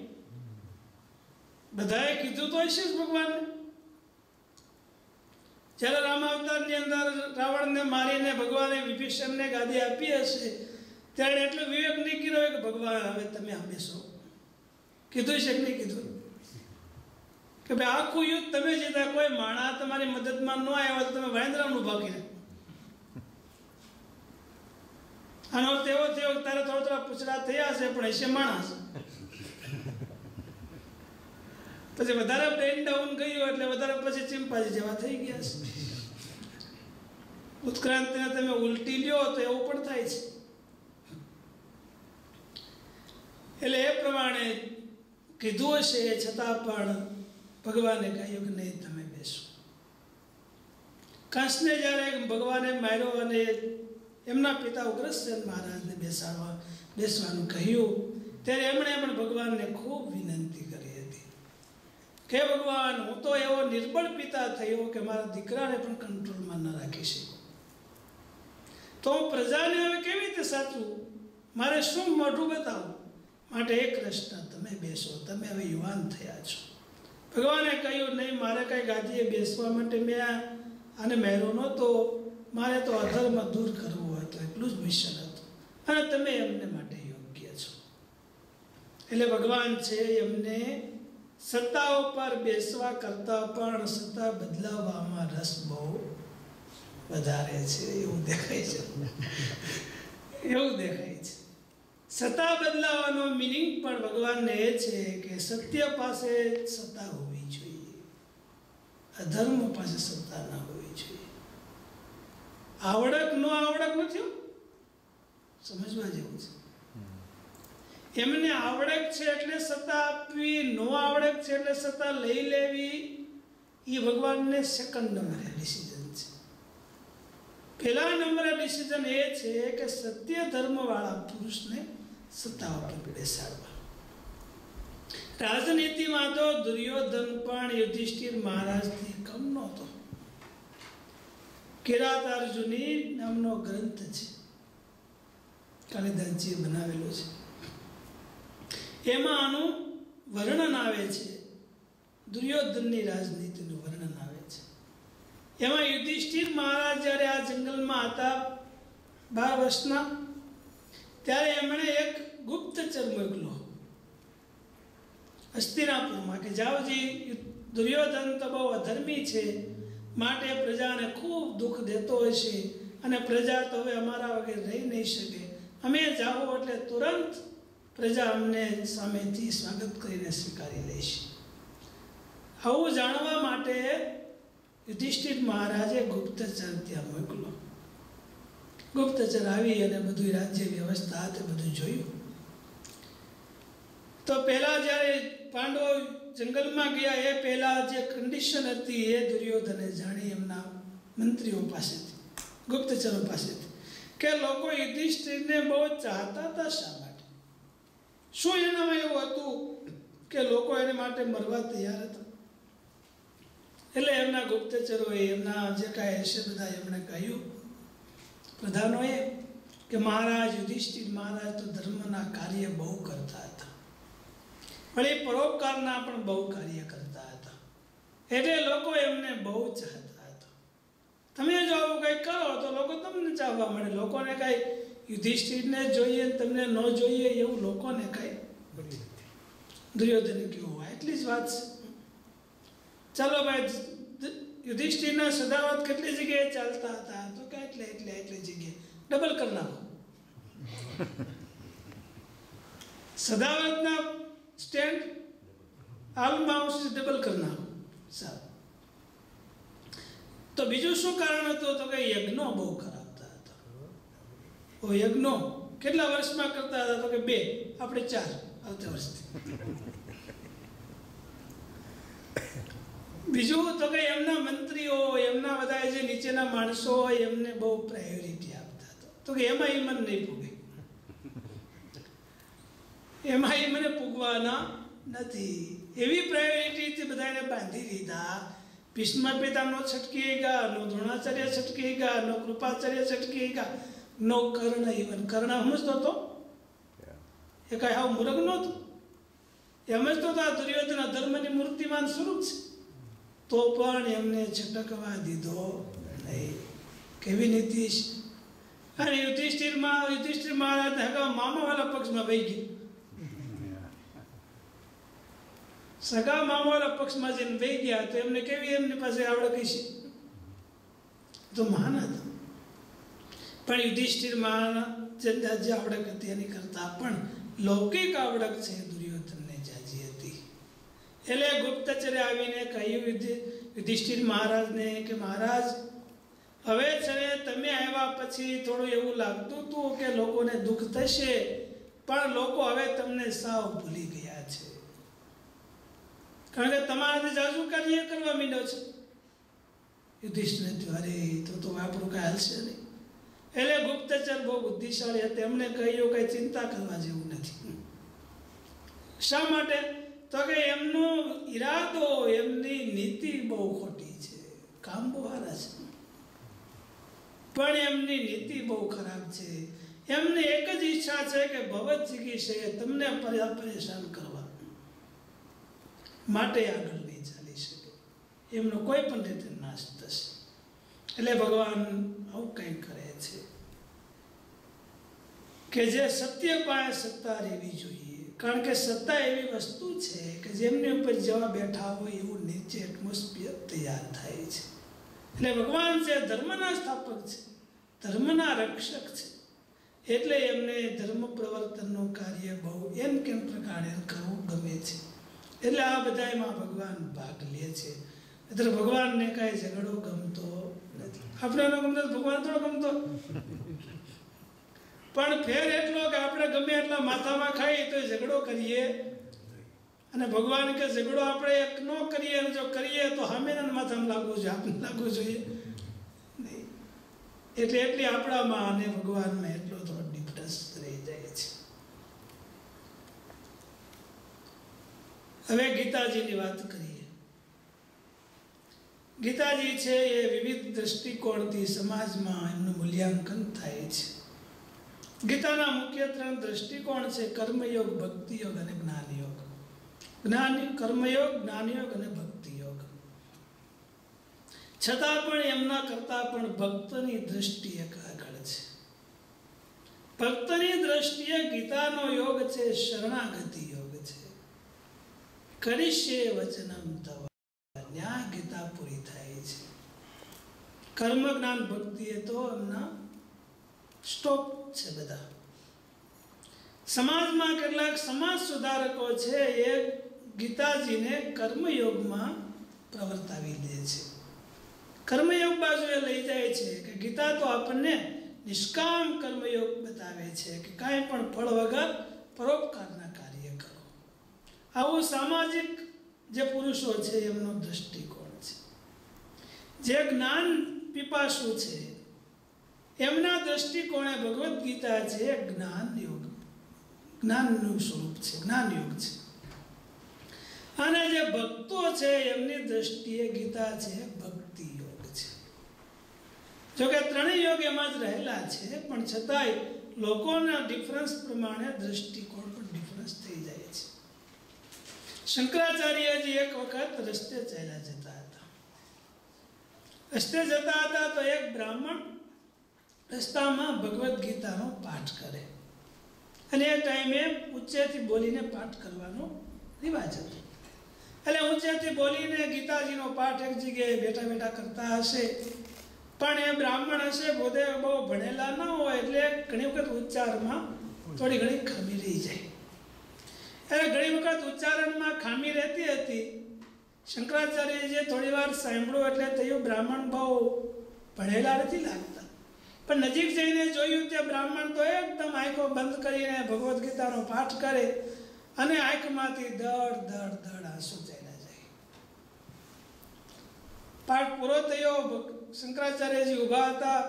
બધાએ કીધું તો હશે જ ભગવાનને. જ્યારે રામ અવતારની અંદર રાવણને મારીને ભગવાને વિભીષણને ગાદી આપી હશે, ત્યારે એટલો વિવેક નહીં કર્યો કે ભગવાન, હવે તમે આ બેસો. કીધું છે કે નહીં કીધું? કે ભાઈ, આખું યુદ્ધ તમે જીતા કોઈ માણા તમારી મદદમાં ન આવ્યા તો તમે વાંદરાનું નું કર્યા આનો તેવો થયો તારે થોડા થોડા પૂછડા થયા છે પણ હશે માણસ. પછી વધારે બ્રેન ડાઉન ગયું એટલે વધારે પછી ચિંપાજી જેવા થઈ ગયા છે. ઉત્ક્રાંતિને તમે ઉલટી લ્યો તો એવું પણ થાય છે. એટલે એ પ્રમાણે કીધું હશે, છતાં પણ ભગવાને કહ્યું કે નહીં, તમે બેસો. કંસને જ્યારે ભગવાને માર્યો અને એમના પિતા ઉગ્રસેન મહારાજને બેસાડવા બેસવાનું કહ્યું, ત્યારે એમણે પણ ભગવાનને ખૂબ વિનંતી કરી હતી. કે ભગવાન, હું તો એવો નિર્બળ પિતા થયો કે મારા દીકરાને પણ કંટ્રોલમાં ન રાખી શકું. તો હું પ્રજાને હવે કેવી રીતે સાચું મારે શું મોઢું બતાવું? માટે એક રસ્તા તમે બેસો, તમે હવે યુવાન થયા છો. ભગવાને કહ્યું, નહીં, મારે કાંઈ ગાદીએ બેસવા માટે મેં અને મહેરો નહોતો. મારે તો અધર્મ દૂર કરવો હતો, એટલું જ મિશન હતું. અને તમે એમને માટે યોગ્ય છો. એટલે ભગવાન છે એમને સત્તા ઉપર બેસવા કરતાં પણ સત્તા બદલાવવામાં રસ બહુ વધારે છે. એવું દેખાય છે. એવું દેખાય છે. સત્તા બદલાવાનો મિનિંગ પણ ભગવાનને એ છે કે સત્ય પાસે સત્તા હોવી જોઈએ. અધર્મ પાસે સત્તા ના હોવી જોઈએ. આવડક નો આવડક નથી. સમજવા જેવું છે. એમને આવડક છે એટલે સત્તા આપવી, નો આવડક છે એટલે સત્તા લઈ લેવી એ ભગવાનને સેકન્ડ નંબરે ડિસિઝન છે. પહેલા નંબરે ડિસિઝન એ છે કે સત્ય ધર્મવાળા પુરુષને સત્તા ઉપર બેસાડવા રાજનીતિમાં તો દુર્યોધન પણ યુધિષ્ઠિર મહારાજથી કમ નહોતો. કિરાતાર્જુની નામનો ગ્રંથ છે. કાલિદાસજીએ બનાવેલો છે. એમાં આનું વર્ણન આવે છે. દુર્યોધનની રાજનીતિનું વર્ણન આવે છે. એમાં યુધિષ્ઠિર મહારાજ જ્યારે આ જંગલમાં હતા, બાર વર્ષના ત્યારે એમણે એક ગુપ્તચર મોકલો હસ્તિનાપુરમાં કે જાવજી, દુર્યોધન તો બહુ અધર્મી છે, માટે પ્રજાને ખૂબ દુઃખ દેતો હોય છે અને પ્રજા તો હવે અમારા વગર રહી નહીં શકે. અમે જાઓ એટલે તુરંત પ્રજા અમને સામેથી સ્વાગત કરીને સ્વીકારી લેશે આવું જાણવા માટે યુધિષ્ઠિર મહારાજે ગુપ્તચર ત્યાં મોકલો. ગુપ્તચર આવી અને બધું રાજ્ય વ્યવસ્થા તે બધું જોયું. તો પહેલા જ્યારે પાંડવો જંગલમાં ગયા, એ પહેલા જે કન્ડિશન હતી એ દુર્યોધને જાણી એમના મંત્રીઓ પાસેથી, ગુપ્તચરો પાસેથી કે લોકો યુધિષ્ઠિરને બહુ ચાહતા હતા શા માટે? શું એનામાં એવું હતું કે લોકો એને માટે મરવા તૈયાર હતા? એટલે એમના ગુપ્તચરોએ એમના જે કાંઈ હશે બધા એમણે કહ્યું પ્રધાનોએ કે મહારાજ યુધિષ્ઠિર મહારાજ તો ધર્મના કાર્ય બહુ કરતા હતા. પણ એ પરોપકારના પણ બહુ કાર્ય કરતા હતા. એટલે લોકો એમને બહુ ચાહતા હતા. તમે જો આવું કંઈ કરો તો લોકો તમને ચાહવા મળે. લોકોને કાંઈ યુધિષ્ઠિરને જોઈએ તમને ન જોઈએ એવું લોકોને કાંઈ દુર્યોધને કેવું હોય એટલી જ વાત છે. ચાલો ભાઈ યુધિષ્ઠિરના સદાવત કેટલી જગ્યાએ ચાલતા હતા? તો એટલે એટલે એટલે જગ્યા. ડબલ કરી નાખો. સદાવતના સ્ટેન્ડ હાલમાં આવશે ડબલ કરી નાખો. સારું. તો બીજું શું કારણ હતું? તો કે યજ્ઞો બહુ કરાવતા હતા. ઓ, યજ્ઞો કેટલા વર્ષમાં કરતા હતા? તો કે બે, આપણે ચાર આવતા વર્ષથી બીજું તો કે એમના મંત્રીઓ એમના બધા જે નીચેના માણસો હોય, એમને બહુ પ્રાયોરિટી આપતા હતા તો કે એમાં એ મને નહીં પૂગે. એમાં એ મને પૂગવાના નથી. એવી પ્રાયોરિટીથી બધાને બાંધી દીધા. ભીષ્મ પિતાનો છટકીએગા નો દ્રોણાચાર્ય છટકીએગા નો કૃપાચાર્ય છટકીએગા નો કર્ણ ઇવન કર્ણ સમજતો હતો. એ કાંઈ આવું મૂર્ખ નહોતું. એમ જ તો આ દુર્યોધન ધર્મની મૂર્તિમાન સ્વરૂપ છે. તો પણ એમને છટકવા દીધો નહીં. કેવી નીતિશ? અને યુધિષ્ઠિરમાં યુધિષ્ઠિર મહારાજ હગા મામાવાળા પક્ષમાં વહી ગયા સગા મામાવાળા પક્ષમાં જઈને બે ગયા તો એમને કેવી એમની પાસે આવડે કહીશ તો મહાન હતા પણ યુધિષ્ઠિર મહારાજ જે આવડક હતી એની કરતા પણ લૌકિક આવડક છે એ દુર્યોધનને જાજી હતી એટલે ગુપ્તચરે આવીને કહ્યું યુધિષ્ઠિર મહારાજને કે મહારાજ, હવે છે તમે આવ્યા પછી થોડું એવું લાગતું હતું કે લોકોને દુઃખ થશે, પણ લોકો હવે તમને સાવ ભૂલી ગયા છે. કારણ કે તમારાથી જાજુ કાર્ય કરવા માંડ્યો છે. યુધિષ્ઠિર થયું અરે, તો તો આપણું કાંઈ હાલશે નહીં. એટલે ગુપ્તચર બહુ બુદ્ધિશાળી હતા. એમણે કહ્યું, કંઈ ચિંતા કરવા જેવું નથી. શા માટે? તો કે એમનો ઈરાદો, એમની નીતિ બહુ ખોટી છે. કામ બહુ સારા છે પણ એમની નીતિ બહુ ખરાબ છે. એમને એક જ ઈચ્છા છે કે ભગવત છે તમને પરેશાન કરવા માટે આગળ નહીં ચાલી શકે. એમનો કોઈ પણ રીતે નાશ થશે. એટલે ભગવાન આવું કંઈક કરે છે કે જે સત્ય પાસે સત્તા રહેવી જોઈએ. કારણ કે સત્તા એવી વસ્તુ છે કે જેમની ઉપર જવા બેઠા હોય એવું નીચે એટમોસ્ફિયર તૈયાર થાય છે. એટલે ભગવાન છે, ધર્મના સ્થાપક છે, ધર્મના રક્ષક છે. એટલે એમને ધર્મ પ્રવર્તનનું કાર્ય બહુ એમ કેમ પ્રકારે કરવું ગમે છે. એટલે આ બધામાં ભગવાન ભાગ લે છે. એટલે ભગવાનને કાંઈ ઝઘડો ગમતો નથી. આપણે ગમતો ભગવાન થોડો ગમતો. પણ ફેર એટલો કે આપણે ગમે એટલા માથામાં ખાઈએ તો ઝઘડો કરીએ. અને ભગવાન કે ઝઘડો આપણે એક ન કરીએ અને જો કરીએ તો સામેના માથામાં લાગવું જોઈએ આપણે લાગવું જોઈએ. નહીં. એટલે એટલી આપણામાં અને ભગવાનમાં એટલો થોડો ડિફરન્સ રહી જાય છે. હવે ગીતાજીની વાત કરીએ. ગીતાજી છે એ વિવિધ દ્રષ્ટિકોણથી સમાજમાં એમનું મૂલ્યાંકન થાય છે. ગીતાના મુખ્ય ત્રણ દ્રષ્ટિકોણ છે, કર્મયોગ, ભક્તિયોગ અને જ્ઞાનયોગ. જ્ઞાન કર્મયોગ, જ્ઞાનયોગ અને ભક્તિયોગ. છતાં પણ એમના કરતા પણ ભક્તની દ્રષ્ટિએ આગળ છે. ભક્તની દ્રષ્ટિએ ગીતાનો યોગ છે, શરણાગતિ યોગ છે. કરીશ્યે વચનમ તવ. ન્યાય ગીતા પૂરી થાય છે. કર્મ જ્ઞાન ભક્તિએ તો એમના સ્ટોપ છે બધા. સમાજમાં કેટલાક સમાજ સુધારકો છે, એ ગીતાજીને કર્મયોગમાં પ્રવર્તાવી દે છે. કર્મયોગ બાજુ એ લઈ જાય છે કે ગીતા તો આપણને નિષ્કામ કર્મયોગ બતાવે છે કે કાંઈ પણ ફળ વગર પરોપકારના કાર્ય કરો. આવું સામાજિક જે પુરુષો છે, એમનો દ્રષ્ટિકોણ છે. જે જ્ઞાન પીપાસુ છે એમના દ્રષ્ટિકોણે ભગવદ્ ગીતા છે જ્ઞાન યોગ, જ્ઞાનનું સ્વરૂપ છે, જ્ઞાન યોગ છે. અને જે ભક્તો છે, એમની દ્રષ્ટિએ ગીતા છે ભક્તિ યોગ છે. જોકે ત્રણેય યોગ એમાં જ રહેલા છે, પણ છતાંય લોકોના ડિફરન્સ પ્રમાણે દ્રષ્ટિકોણ પણ ડિફરન્સ થઈ જાય છે. શંકરાચાર્યજી એક વખત રસ્તે ચાલ્યા જતા હતા. રસ્તે જતા હતા તો એક બ્રાહ્મણ રસ્તામાં ભગવદ્ ગીતાનો પાઠ કરે. અને એ ટાઈમે ઊંચેથી બોલીને પાઠ કરવાનો રિવાજ હતો. એટલે ઊંચેથી બોલીને ગીતાજીનો પાઠ એક જગ્યાએ બેઠા બેઠા કરતા હશે. પણ એ બ્રાહ્મણ હશે પોતે બહુ ભણેલા ન હોય, એટલે ઘણી વખત ઉચ્ચારમાં થોડી ઘણી ખામી રહી જાય. એટલે ઘણી વખત ઉચ્ચારણમાં ખામી રહેતી હતી. શંકરાચાર્યજીએ થોડી વાર સાંભળ્યું એટલે થયું બ્રાહ્મણ બહુ ભણેલા નથી લાગતા. પણ નજીક જઈને જોયું તે બ્રાહ્મણ તો એકદમ આંખો બંધ કરીને ભગવદ્ ગીતાનો પાઠ કરે અને આંખમાંથી ધડ ધડ ધડ આંસુ જઈને જાય. પાઠ પૂરો થયો શંકરાચાર્યજી ઊભા હતા,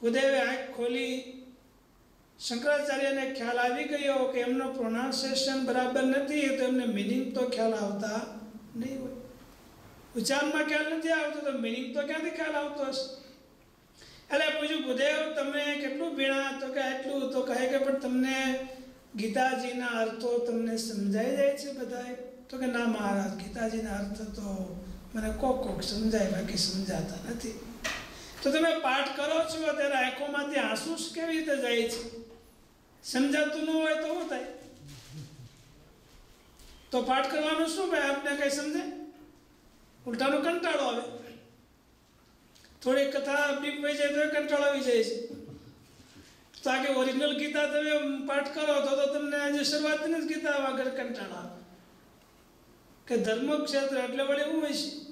ભૂદેવે આંખ ખોલી. શંકરાચાર્યને ખ્યાલ આવી ગયો કે એમનો પ્રોનાઉન્સિએશન બરાબર નથી, તો એમને મિનિંગ તો ખ્યાલ આવતા નહીં હોય. ઉચ્ચારમાં ખ્યાલ નથી આવતો, તો મિનિંગ તો ક્યાંથી ખ્યાલ આવતો હશે? એટલે પૂછ્યું ભૂદેવ તમે કેટલું ભીણા તો કે આટલું. તો કહે કે, પણ તમને ગીતાજીના અર્થો તમને સમજાઈ જાય છે બધાએ તો કે, ના મહારાજ, ગીતાજીના અર્થ તો મને કોક કોક સમજાય, બાકી સમજાતા નથી. તો તમે પાઠ કરો છો ત્યારે આંખોમાંથી આંસુ કેવી રીતે જાય છે? સમજાતું ન હોય તો શું થાય? તો પાઠ કરવાનું શું ભાઈ? આપને કઈ સમજે ઉલટાનો કંટાળો આવે. થોડી કથા બીક હોય જાય તો કંટાળો આવી જાય છે. તો ઓરિજિનલ ગીતા તમે પાઠ કરો તો તો તમને આજે શરૂઆતની જ ગીતા વગર કંટાળો આવે. કે ધર્મ ક્ષેત્ર એટલે વળી એવું હોય છે?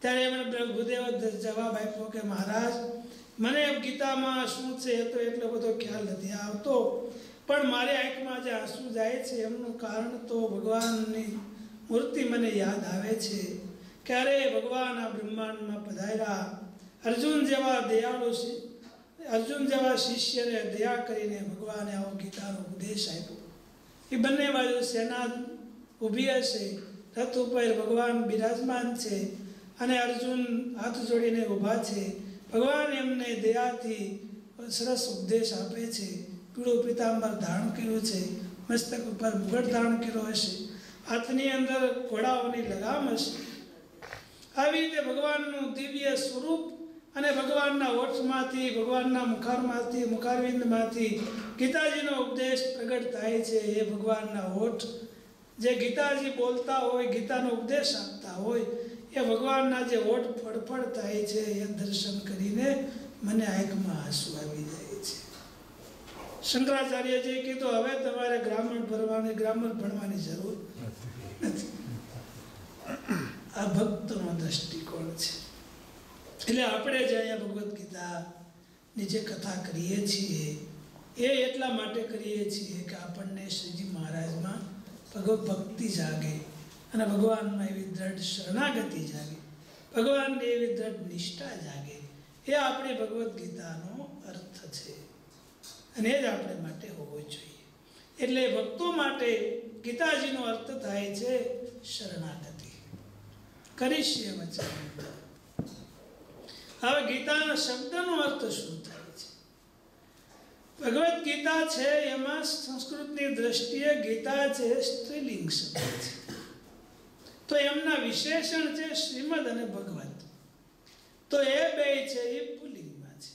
ત્યારે એમણે પ્રભુદેવ જવાબ આપ્યો કે મહારાજ, મને ગીતામાં શું છે તો એટલો બધો ખ્યાલ નથી આવતો. પણ મારી આંખમાં જે આંસુ જાય છે એમનું કારણ તો ભગવાનની મૂર્તિ મને યાદ આવે છે. ક્યારે ભગવાન આ બ્રહ્માંડમાં પધાર્યા? અર્જુન જેવા દયાળુ અર્જુન જેવા શિષ્યને દયા કરીને ભગવાને આવો ગીતાનો ઉપદેશ આપ્યો. એ બંને બાજુ સેના ઊભી હશે, રથ ઉપર ભગવાન બિરાજમાન છે અને અર્જુન હાથ જોડીને ઊભા છે. ભગવાન એમને દયાથી સરસ ઉપદેશ આપે છે. પીળું પિતાંબર ધારણ કર્યું છે, મસ્તક ઉપર મુગટ ધારણ કર્યો હશે. હાથની અંદર ઘોડાઓની લગામ હશે. આવી રીતે ભગવાનનું દિવ્ય સ્વરૂપ અને ભગવાનના ઓઠમાંથી ભગવાનના મુખારમાંથી, મુખારવિંદમાંથી ગીતાજીનો ઉપદેશ પ્રગટ થાય છે. એ ભગવાનના ઓઠ જે ગીતાજી બોલતા હોય, ગીતાનો ઉપદેશ આપતા હોય, એ ભગવાનના જે ઓઠ ફળફળ થાય છે, એ દર્શન કરીને મને આંખમાં આંસુ આવી જાય છે. શંકરાચાર્યજીએ કીધું, હવે તમારે ગ્રામર ભરવાની, ગ્રામર ભણવાની જરૂર નથી. આ ભક્તનો દ્રષ્ટિકોણ છે. એટલે આપણે જે અહીંયા ભગવદ્ ગીતાની જે કથા કરીએ છીએ, એ એટલા માટે કરીએ છીએ કે આપણને શ્રીજી મહારાજમાં ભગવત ભક્તિ જાગે અને ભગવાનમાં એવી દ્રઢ શરણાગતિ જાગે, ભગવાનની એવી દ્રઢ નિષ્ઠા જાગે. એ આપણી ભગવદ્ ગીતાનો અર્થ છે. અને એ જ આપણે માટે હોવો જોઈએ. એટલે ભક્તો માટે ગીતાજીનો અર્થ થાય છે શરણાગતિ. કરીશ્ય વચન. હવે ગીતાના શબ્દનો અર્થ શું થાય છે? ભગવદ્ ગીતા છે એમાં સંસ્કૃતની દ્રષ્ટિએ ગીતા છે સ્ત્રીલિંગ શબ્દ છે. તો એમના વિશેષણ છે શ્રીમદ અને ભગવત તો એ બે છે એ પુલિંગમાં છે.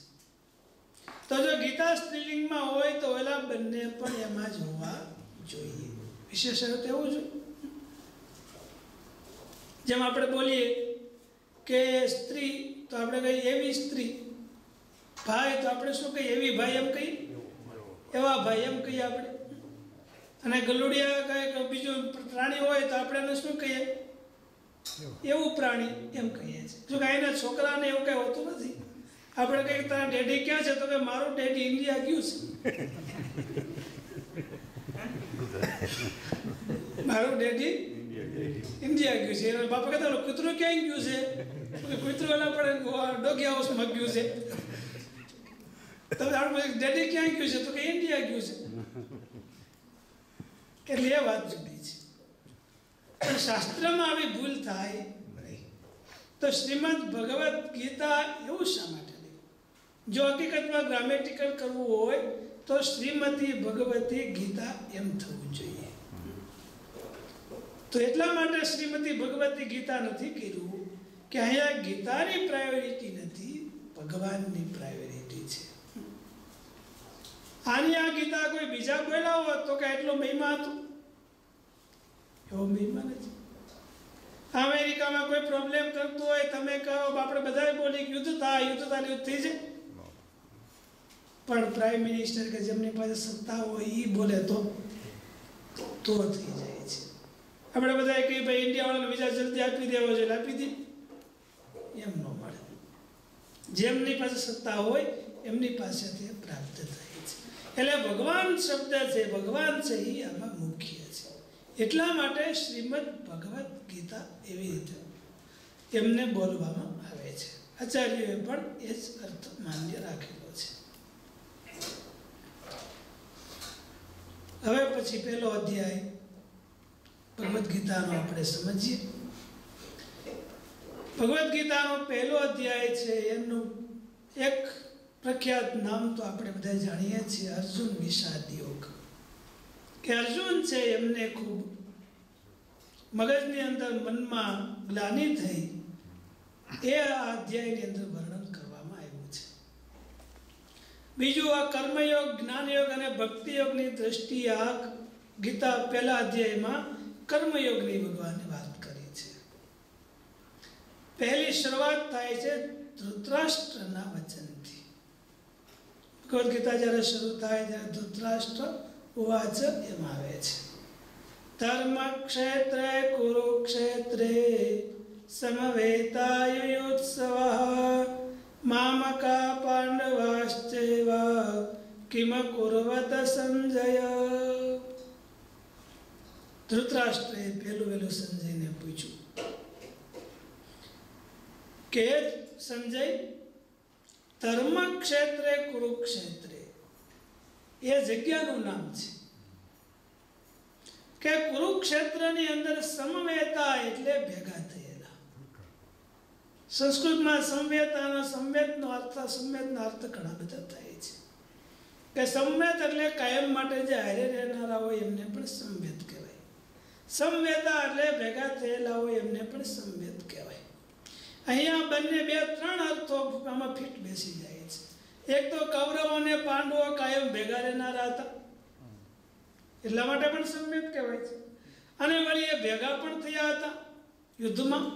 તો જો ગીતા સ્ત્રીલિંગમાં હોય તો ઓલા બંને પણ એમાં જ હોવા જોઈએ. વિશેષણ તો એવું છે જેમ આપણે બોલીએ કે સ્ત્રી તો આપણે કહીએ એવી સ્ત્રી ભાઈ તો આપણે શું કહીએ? એવી ભાઈ એમ કહીએ? એવા ભાઈ એમ કહીએ આપણે. અને ગલુડિયા કંઈક બીજું પ્રાણી હોય તો આપણે એને શું કહીએ? એવું પ્રાણી એમ કહીએ છીએ. જો કે એના છોકરાને એવું કંઈ હોતું નથી. આપણે કંઈક તારા ડેડી ક્યાં છે? તો કે મારું ડેડી ઇન્ડિયા ગયું છે. મારું ડેડી ઇન્ડિયા ગયું છે. એના બાપા કહેતા, "ઓલું ક્યાં ગયું છે? તો કે કૂતરું ડોગી હાઉસમાં ગયું છે. તમે આપણે ડેડી ક્યાં ગયું છે? તો કે ઇન્ડિયા ગયું છે. એટલે એ વાત જુદી છે. પણ શાસ્ત્રમાં આવી ભૂલ થાય, તો શ્રીમદ ભગવદ્ ગીતા એવું શા માટે જો હકીકતમાં ગ્રામેટિકલ કરવું હોય, તો શ્રીમતી ભગવતી ગીતા એમ થવું જોઈએ. તો એટલા માટે શ્રીમતી ભગવતી ગીતા નથી કર્યું કે અહીંયા ગીતાની પ્રાયોરિટી નથી, ભગવાનની પ્રાયોરિટી છે. આની આ ગીતા કોઈ બીજા બોલ્યા હોત તો કે એટલો મહિમા હતો? એવો મહિમા નથી. અમેરિકામાં કોઈ પ્રોબ્લેમ કરતો હોય, તમે કહો આપણે બધા બોલી યુદ્ધ થાય યુદ્ધ થાય યુદ્ધ થઈ જાય. પણ પ્રાઇમ મિનિસ્ટર કે જેમની પાસે સત્તા હોય એ બોલે તો તો થઈ જાય છે. આપણે બધા કહીએ, ભાઈ, ઇન્ડિયાવાળાને વિઝા જલ્દી આપી દેવો છે આપી દે. એમ ન મળે. જેમની પાસે સત્તા હોય, એમની પાસેથી તે પ્રાપ્ત થાય છે. એટલે ભગવાન શબ્દ છે, ભગવાન છે, એ આમાં મુખ્ય છે. એટલા માટે શ્રીમદ ભગવદ્ ગીતા એવી રીતે એમને બોલવામાં આવે છે. આચાર્યોએ પણ એ જ અર્થ માન્ય રાખેલો છે. હવે પછી પહેલો અધ્યાય. ભગવદ્ ગીતાનો આપણે સમજીએ. ભગવદ્ ગીતાનો પહેલો અધ્યાય છે એનું એક પ્રખ્યાત નામ તો આપણે બધા જાણીએ છીએ, અર્જુન વિષાદ યોગ કે અર્જુન છે, એમને ખૂબ મગજની અંદર મનમાં ગ્લાનિ થઈ એ આ અધ્યાયની અંદર વર્ણન કરવામાં આવ્યું છે. બીજું આ કર્મયોગ, જ્ઞાનયોગ અને ભક્તિયોગની દ્રષ્ટિએ આ ગીતા પહેલા અધ્યાયમાં કર્મયોગની ભગવાને વાત કરી છે. પહેલી શરૂઆત થાય છે ધૃતરાષ્ટ્રના વચનથી. ભગવદ્ ગીતા જ્યારે શરૂ થાય ત્યારે ધૃતરાષ્ટ્ર ઉવાચ એમ આવે છે. ધર્મ ક્ષેત્રે કુરુક્ષેત્રે સમવેતાયુત્સવ મામકા પાંડવાશ્ચૈવ કિમ કુર્વત સંજય. ધૃતરાષ્ટ્રે પહેલું વહેલું સંજયને પૂછ્યું કે સંજય ધર્મ ક્ષેત્રે કુરુક્ષેત્રે એ જગ્યાનું નામ છે. કે કુરુક્ષેત્રની અંદર સમવેતા એટલે ભેગા થયેલા. સંસ્કૃતમાં સંવેતાનો સંવેદનો અર્થ સંવેદનો અર્થ ઘણા બધા થાય છે. કે સંવેદ એટલે કાયમ માટે જે હારે રહેનારા હોય એમને પણ કહેવાય સંવેદા એટલે ભેગા થયેલા હોય એમને પણ સંવેદ કહેવાય. અહીંયા બંને બે ત્રણ અર્થો આમાં ફિટ બેસી જાય છે. એક તો કૌરવો અને પાંડવો કાયમ ભેગા રહેનારા હતા. એટલા માટે પણ સંવેદ કહેવાય છે. અને વળી એ ભેગા પણ થયા હતા યુદ્ધમાં.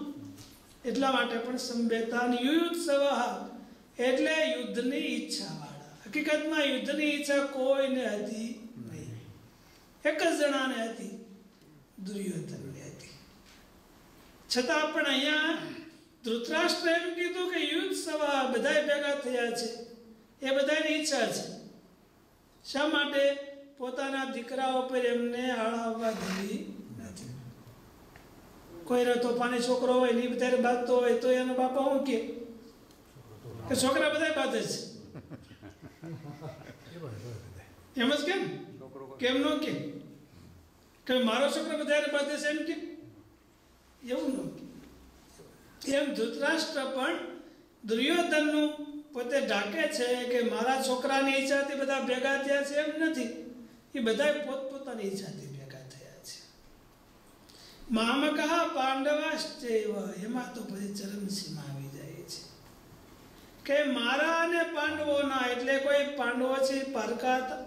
એટલા માટે પણ સંવેદતા યુદ્ધ સવાહ એટલે યુદ્ધની ઈચ્છા વાળા હકીકતમાં યુદ્ધની ઈચ્છા કોઈને હતી નહીં. એક જ જણાને હતી. દુર્યોધનને હતી. છતાં પણ અહીંયા ધૃતરાષ્ટ્ર એમ કીધું કે યુદ્ધ સભા બધા ભેગા થયા છે. એ બધાની ઈચ્છા છે. શા માટે? પોતાના દીકરાઓ પર એમને હળાવવા દીધી નથી. કોઈ રતો પાણી છોકરો હોય ને બધા બાંધતો હોય તો એનો બાપા હું કે? કે છોકરા બધા બાંધે છે. એમ જ કેમ? કેમ નો કે? કે મારો છોકરો વધારે બાંધે છે એમ કે? એવું ન એમ ધૃતરાષ્ટ્ર પણ દુર્યોધનનું પોતે ઢાંકે છે કે મારા છોકરાની ઈચ્છાથી બધા ભેગા થયા છે એમ નથી. એ બધા પોતપોતાની ઈચ્છાથી ભેગા થયા છે. મામકા પાંડવાશ્ચૈવ, એમાં તો પછી ચરમસીમા આવી જાય છે. કે મારા અને પાંડવોના, એટલે કોઈ પાંડવો છે પારકા હતા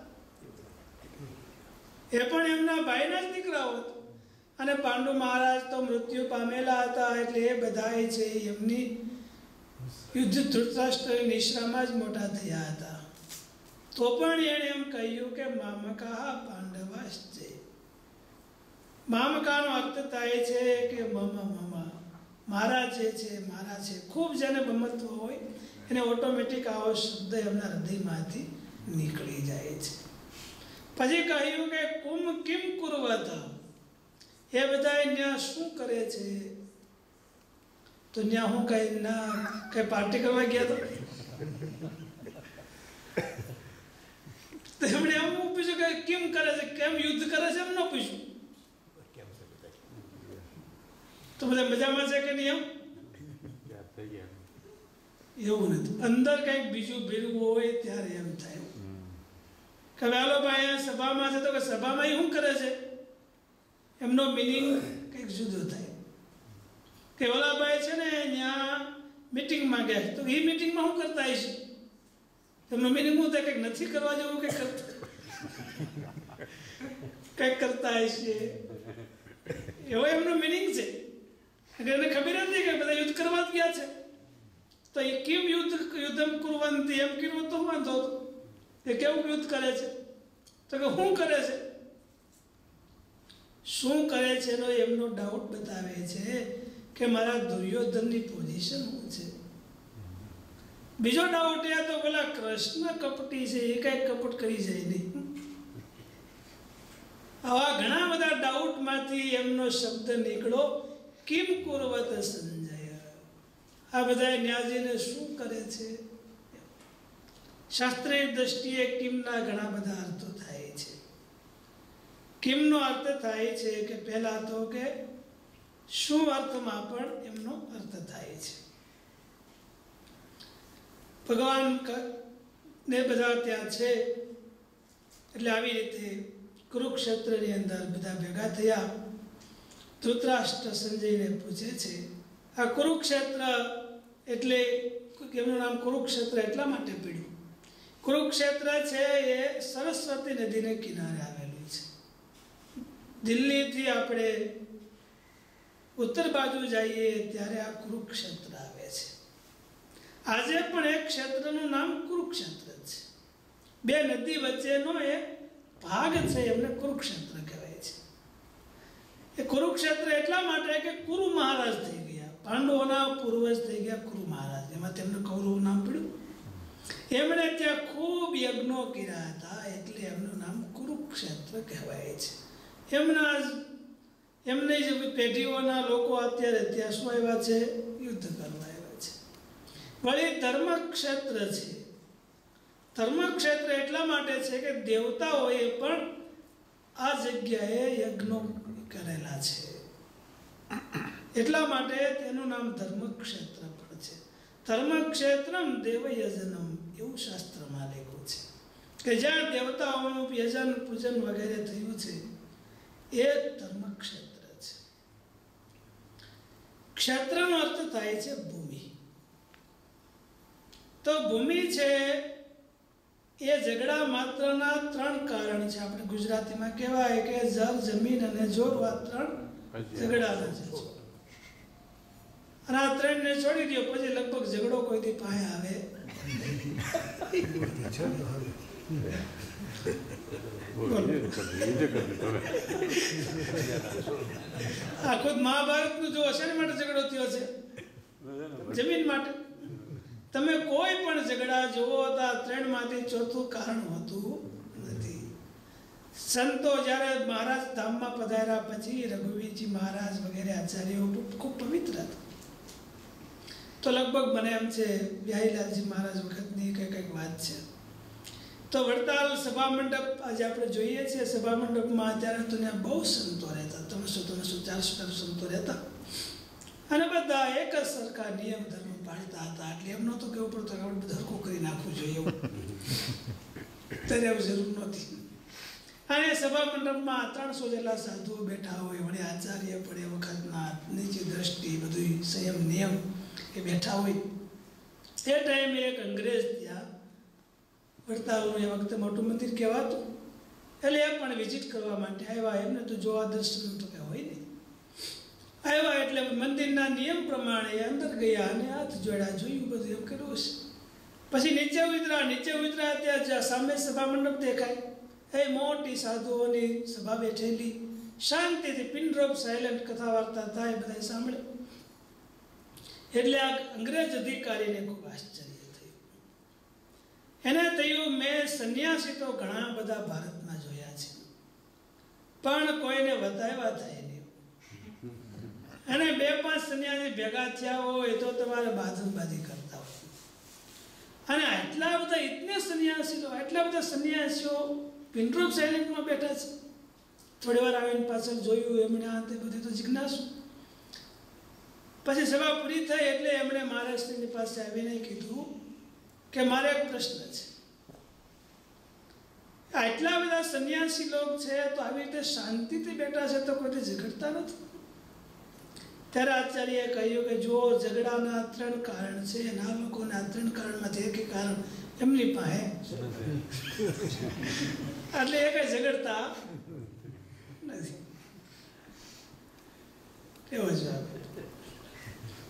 એ પણ એમના ભાઈના જ દીકરાઓ હતા. અને પાંડુ મહારાજ તો મૃત્યુ પામેલા હતા એટલે એ બધા છે એમની યુદ્ધ ધૃતરાષ્ટ્ર નિશ્રામાં જ મોટા થયા હતા. તો પણ એણે એમ કહ્યું કે મામકા પાંડવાશ્ચે. મામકાનો અર્થ થાય છે કે મમ, મમા. મારા જે છે, મારા છે. ખૂબ જેને બમત્વ હોય, એને ઓટોમેટિક આવો શબ્દ એમના હૃદયમાંથી નીકળી જાય છે. પછી કહ્યું કે કુમ કિમ કુરવત એ બધા ત્યાં શું કરે છે? તો ત્યાં હું કઈ ના કઈ પાર્ટી કરવા ગયા તો? એમણે એમ પૂછ્યું કે કેમ કરે છે? કેમ યુદ્ધ કરે છે? એમ ન પૂછ્યું. તો બધા મજામાં છે કે નહીં એમ? એવું નથી. અંદર કંઈક બીજું ભેગું હોય ત્યારે એમ થાય. કે ભાઈ અહીંયા સભામાં છે તો કે સભામાં શું કરે છે? એમનો મિનિંગ કંઈક જુદો થાય. કે ઓલા ભાઈ છે ને ત્યાં મિટિંગમાં ગયા તો એ મિટિંગમાં શું કરતા હશે એમનો મિનિંગ શું થાય? કંઈક નથી કરવા જેવું કંઈક કંઈક કરતા હશે એવો એમનો મિનિંગ છે. એટલે એને ખબર નથી કે બધા યુદ્ધ કરવા જ ગયા છે. તો એ કેમ યુદ્ધ યુદ્ધમ કુરવંતી એમ કીધું તો વાંધો હતો? એ કેવું યુદ્ધ કરે છે? તો કે શું કરે છે? શું કરે છે એનો એમનો ડાઉટ બતાવે છે કે મારા દુર્યોધનની પોઝિશન શું છે? બીજો ડાઉટ એ તો પેલા કૃષ્ણ કપટી છે? એ કઈ કપટ કરી જાય નહીં. આવા ઘણા બધા ડાઉટમાંથી એમનો શબ્દ નીકળો કિમ કુરવત સંજય? આ બધા ન્યાજીને શું કરે છે? શાસ્ત્રીય દ્રષ્ટિએ કિમના ઘણા બધા અર્થો થાય છે. કિમનો અર્થ થાય છે કે પહેલા તો કે શું અર્થમાં પણ એમનો અર્થ થાય છે. ભગવાન ને બધા ત્યાં છે. એટલે આવી રીતે કુરુક્ષેત્રની અંદર બધા ભેગા થયા. ધૃતરાષ્ટ્ર સંજયને પૂછે છે, આ કુરુક્ષેત્ર એટલે એમનું નામ કુરુક્ષેત્ર એટલા માટે પડ્યું? કુરુક્ષેત્ર છે એ સરસ્વતી નદીને કિનારે આવેલું છે. દિલ્હીથી આપણે ઉત્તર બાજુ જઈએ ત્યારે આ કુરુક્ષેત્ર આવે છે. આજે પણ એક ક્ષેત્રનું નામ કુરુક્ષેત્ર છે. બે નદી વચ્ચેનો એક ભાગ છે એમને કુરુક્ષેત્ર કહેવાય છે. એ કુરુક્ષેત્ર એટલા માટે કે કુરુ મહારાજ થઈ ગયા. પાંડવોના પૂર્વજ થઈ ગયા કુરુ મહારાજ. એમાં તેમને કૌરવ નામ પડ્યું. એમણે ત્યાં યજ્ઞો કર્યા હતા એટલે એમનું નામ કુરુક્ષેત્ર કહેવાય છે. એમના એમની જે પેઢીઓના લોકો અત્યારે ત્યાં શું આવ્યા છે, યુદ્ધ કરવા આવ્યા છે. વળી ધર્મક્ષેત્ર છે. ધર્મક્ષેત્ર એટલા માટે છે કે દેવતાઓએ પણ આ જગ્યાએ યજ્ઞો કરેલા છે. એટલા માટે તેનું નામ ધર્મક્ષેત્ર પણ છે. ધર્મક્ષેત્રમ દેવયજનમ એવું શાસ્ત્રમાં લખ્યું કે જ્યાં દેવતાઓનું યજન પૂજન વગેરે થયું છે, એ ધર્મક્ષેત્ર છે. ક્ષેત્રનો અર્થ થાય છે ભૂમિ. તો ભૂમિ છે, એ ઝઘડા માત્રના ત્રણ કારણ છે. આપણે ગુજરાતીમાં કહેવાય કે જળ જમીન અને જોરવા ત્રણ ઝઘડાના છે. અને આ ત્રણને છોડી દો પછી લગભગ ઝઘડો કોઈથી પાસે આવે. બોલો, એ જ શેના માટે ઝઘડો થયો છે? જમીન માટે. તમે કોઈ પણ ઝઘડા જુઓ તો આ ત્રણમાંથી ચોથું કારણ હોતું નથી. સંતો જ્યારે મહારાજ ધામમાં પધાર્યા પછી રઘુવીરજી મહારાજ વગેરે આચાર્યો ખૂબ પવિત્ર હતા. તો લગભગ મને એમ છે વ્યાહીલાલજી મહારાજ વખતની કંઈક કંઈક વાત છે. તો વડતાલ સભા મંડપ આજે આપણે જોઈએ છીએ. સભા મંડપમાં અત્યારે તો ત્યાં બહુ સંતો રહેતા. ત્રણસો ત્રણસો, ચારસો સંતો રહેતા. અને બધા એક જ સરખા નિયમ ધર્મ પાડતા હતા. એટલે એમ નહોતું કેવું પડતું કે આપણે બધા કરી નાખવું જોઈએ ત્યારે એવું જરૂર નહોતી. અને સભા મંડપમાં ત્રણસો જેટલા સાધુઓ બેઠા હોય વળી આચાર્ય પડે, વખતના નીચી દ્રષ્ટિ બધું સંયમ, નિયમ એ બેઠા હોય. એ ટાઈમે એક અંગ્રેજ ત્યાં વડતાલનું એ વખતે મોટું મંદિર કહેવાતું. એટલે એ પણ વિઝિટ કરવા માટે આવ્યા. એમને તો જોવા દર્શન તો કંઈ હોય નહીં. આવ્યા એટલે મંદિરના નિયમ પ્રમાણે અંદર ગયા અને હાથ જોડ્યા, જોયું બધું એમ કર્યું છે પછી નીચે ઉતરા નીચે ઉતરા ત્યાં જ્યાં સામે સભા મંડપ દેખાય. એ મોટી સાધુઓની સભા બેઠેલી. શાંતિથી પિનડ્રોપ સાયલન્ટ કથા વાર્તા થાય બધા સાંભળે. એટલે આ અંગ્રેજ અધિકારીને ખૂબ આશ્ચર્ય એને થયું, મેં સંન્યાસી તો ઘણા બધા ભારતમાં જોયા છે. પણ કોઈને બતાવ્યા થાય નહીં. અને બે પાંચ સંન્યાસી ભેગા થયા હોય તો તમારે બાજુબાજી કરતા હોય. અને આટલા બધા ઇતને સંન્યાસી આટલા બધા સંન્યાસીઓ પિન્ટ્રોપ સાયલેન્ટમાં બેઠા છે. થોડી વાર આવીને પાછળ જોયું, એમણે આ તે બધી તો જિજ્ઞાસુ. પછી સભા પૂરી થઈ એટલે એમણે મહારાષ્ટ્રની પાસે આવીને કીધું કે મારે એક પ્રશ્ન છે. આટલા બધા સંન્યાસી લોક છે, તો આવી રીતે શાંતિથી બેઠા છે તો કોઈ ઝઘડતા નથી? ત્યારે આચાર્યએ કહ્યું કે જો ઝઘડાના ત્રણ કારણ છે એના લોકોના ત્રણ કારણમાંથી એક કારણ એમની પાસે. એટલે એ કઈ ઝઘડતા નથી. એવો જવાબ.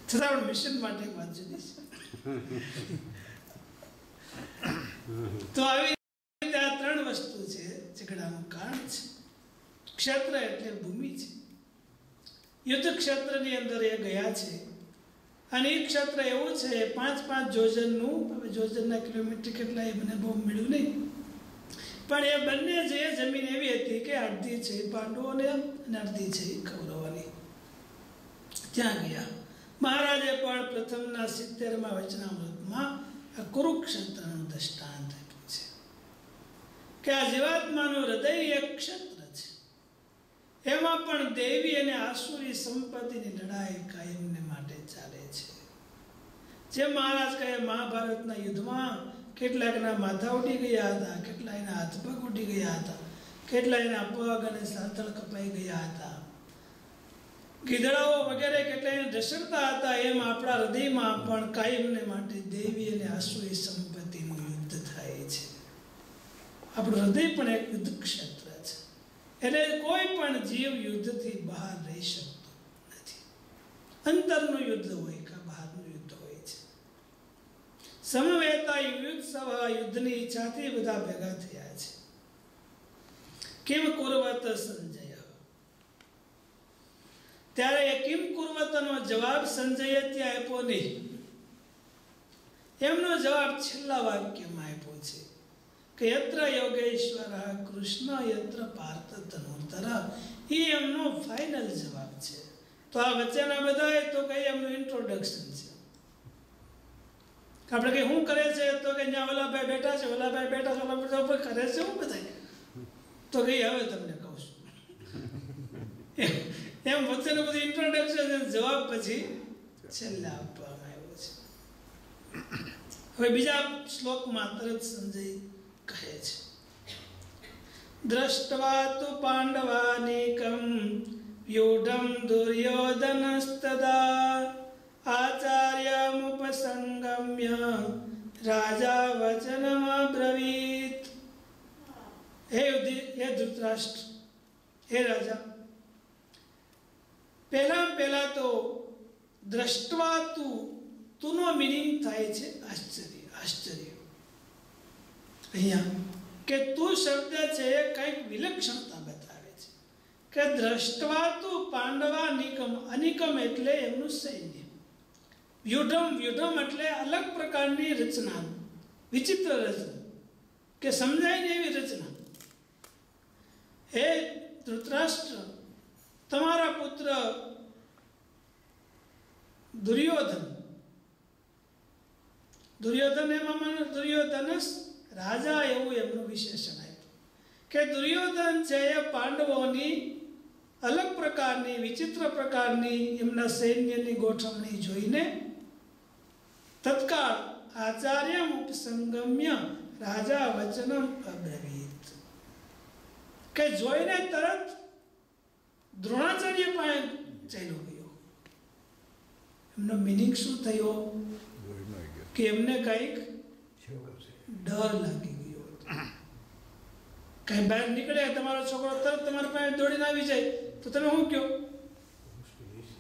છતાં પણ મિશન માટે એક વાત જુદી છે. તો આવી રીતે આ ત્રણ વસ્તુ છે, ઝઘડાનું કારણ છે. ક્ષેત્ર એટલે ભૂમિ છે. યુદ્ધ ક્ષેત્રની અંદર એ ગયા છે. અને એ ક્ષેત્ર એવું છે, પાંચ પાંચ જોજનનું, હવે જોજનના કિલોમીટર કેટલા એ મને બહુ મળ્યું નહીં. પણ એ બંને જે જમીન એવી હતી કે અડધી છે પાંડવોને અને અડધી છે કૌરવોની. ત્યાં ગયા. મહારાજે પણ પ્રથમના સિત્તેરમાં વચનામૃતમાં કુરુક્ષેત્રનું દ્રષ્ટાંત આપ્યું છે. કે આ જીવાત્માનું હૃદય એક ક્ષેત્ર છે. એમાં પણ દેવી અને આસુરી સંપત્તિની લડાઈ કાયમને માટે ચાલે છે. જે મહારાજ કહે, મહાભારતના યુદ્ધમાં કેટલાકના માથા ઉડી ગયા હતા કેટલાયના હાથ પગ ઉડી ગયા હતા કેટલાયના પગ અને સાથળ કપાઈ ગયા હતા. ગીધડાઓ વગેરે કેટલાયને ઢસડતા હતા એમ આપણા હૃદયમાં પણ કાયમને માટે દેવી અને આસુરી સંપત્તિનું યુદ્ધ થાય છે. આપણું હૃદય પણ એક યુદ્ધ ક્ષેત્ર છે. એટલે કોઈ પણ જીવ યુદ્ધથી બહાર રહી શકતો નથી. અંતરનું યુદ્ધ હોય કે બહારનું યુદ્ધ હોય છે. સમવેતા યુદ્ધ સભા યુદ્ધની ઈચ્છાથી બધા ભેગા થયા છે. કેમ કુરવત સંજય? ત્યારે એ કિમ કુર્વતનો જવાબ સંજયે ત્યાં આપ્યો નહીં. એમનો જવાબ છેલ્લા વાક્યમાં આપ્યો છે કે યત્ર યોગેશ્વર, કૃષ્ણ યત્ર પાર્થ ધનુર્ધર, એ એમનો ફાઇનલ જવાબ છે. તો આ વચ્ચેના બધા તો કઈ એમનું ઇન્ટ્રોડક્શન છે. આપણે કઈ શું કરે છે? તો કે ત્યાં વલ્લાભાઈ બેઠા છે વલ્લાભાઈ બેઠા છે ઓલા કરે છે, શું બધા તો કઈ હવે તમને કહું છું. એમ વચ્ચેનું બધું ઇન્ટ્રોડક્શન જવાબ પછી છેલ્લે આપવામાં આવ્યો છે. હવે બીજા શ્લોકમાં તરત સંજય કહે છે. દ્રષ્ટવા તો પાંડવાનેકમ વ્યુઢમ દુર્યોધનસ્તદા આચાર્યમુપસંગમ્ય રાજા વચનમબ્રવીત હે યુધિ, હે ધૃતરાષ્ટ્ર, હે રાજા પહેલા પહેલા તો દ્રષ્ટવા તું, તુનો મિનિંગ થાય છે આશ્ચર્ય આશ્ચર્ય. અહીંયા કે તું શબ્દ છે એ કંઈક વિલક્ષણતા બતાવે છે. કે દ્રષ્ટવા તું પાંડવા નિકમ, અનિકમ એટલે એમનું સૈન્ય. વ્યુઢમ વ્યુઢમ એટલે અલગ પ્રકારની રચના, વિચિત્ર રચના, કે સમજાય ને એવી રચના. હે ધૃતરાષ્ટ્ર તમારા પુત્ર દુર્યોધન. દુર્યોધન એમાં દુર્યોધનસ દુર્યોધન રાજા એવું એમનું વિશેષણ આપ્યું. કે દુર્યોધન છે એ પાંડવોની અલગ પ્રકારની, વિચિત્ર પ્રકારની એમના સૈન્યની ગોઠવણી જોઈને તત્કાળ આચાર્ય ઉપસંગમ્ય રાજા વચનમ અબ્રવીત કે જોઈને તરત દ્રોણાચાર્ય પાસે ચાલ્યો ગયો. એમનો મિનિંગ શું થયો? કે એમને કંઈક ડર લાગી ગયો હતો. કઈ બહાર નીકળે તમારો છોકરો તરત તમારા પાસે દોડીને આવી જાય, તો તમે શું કહો?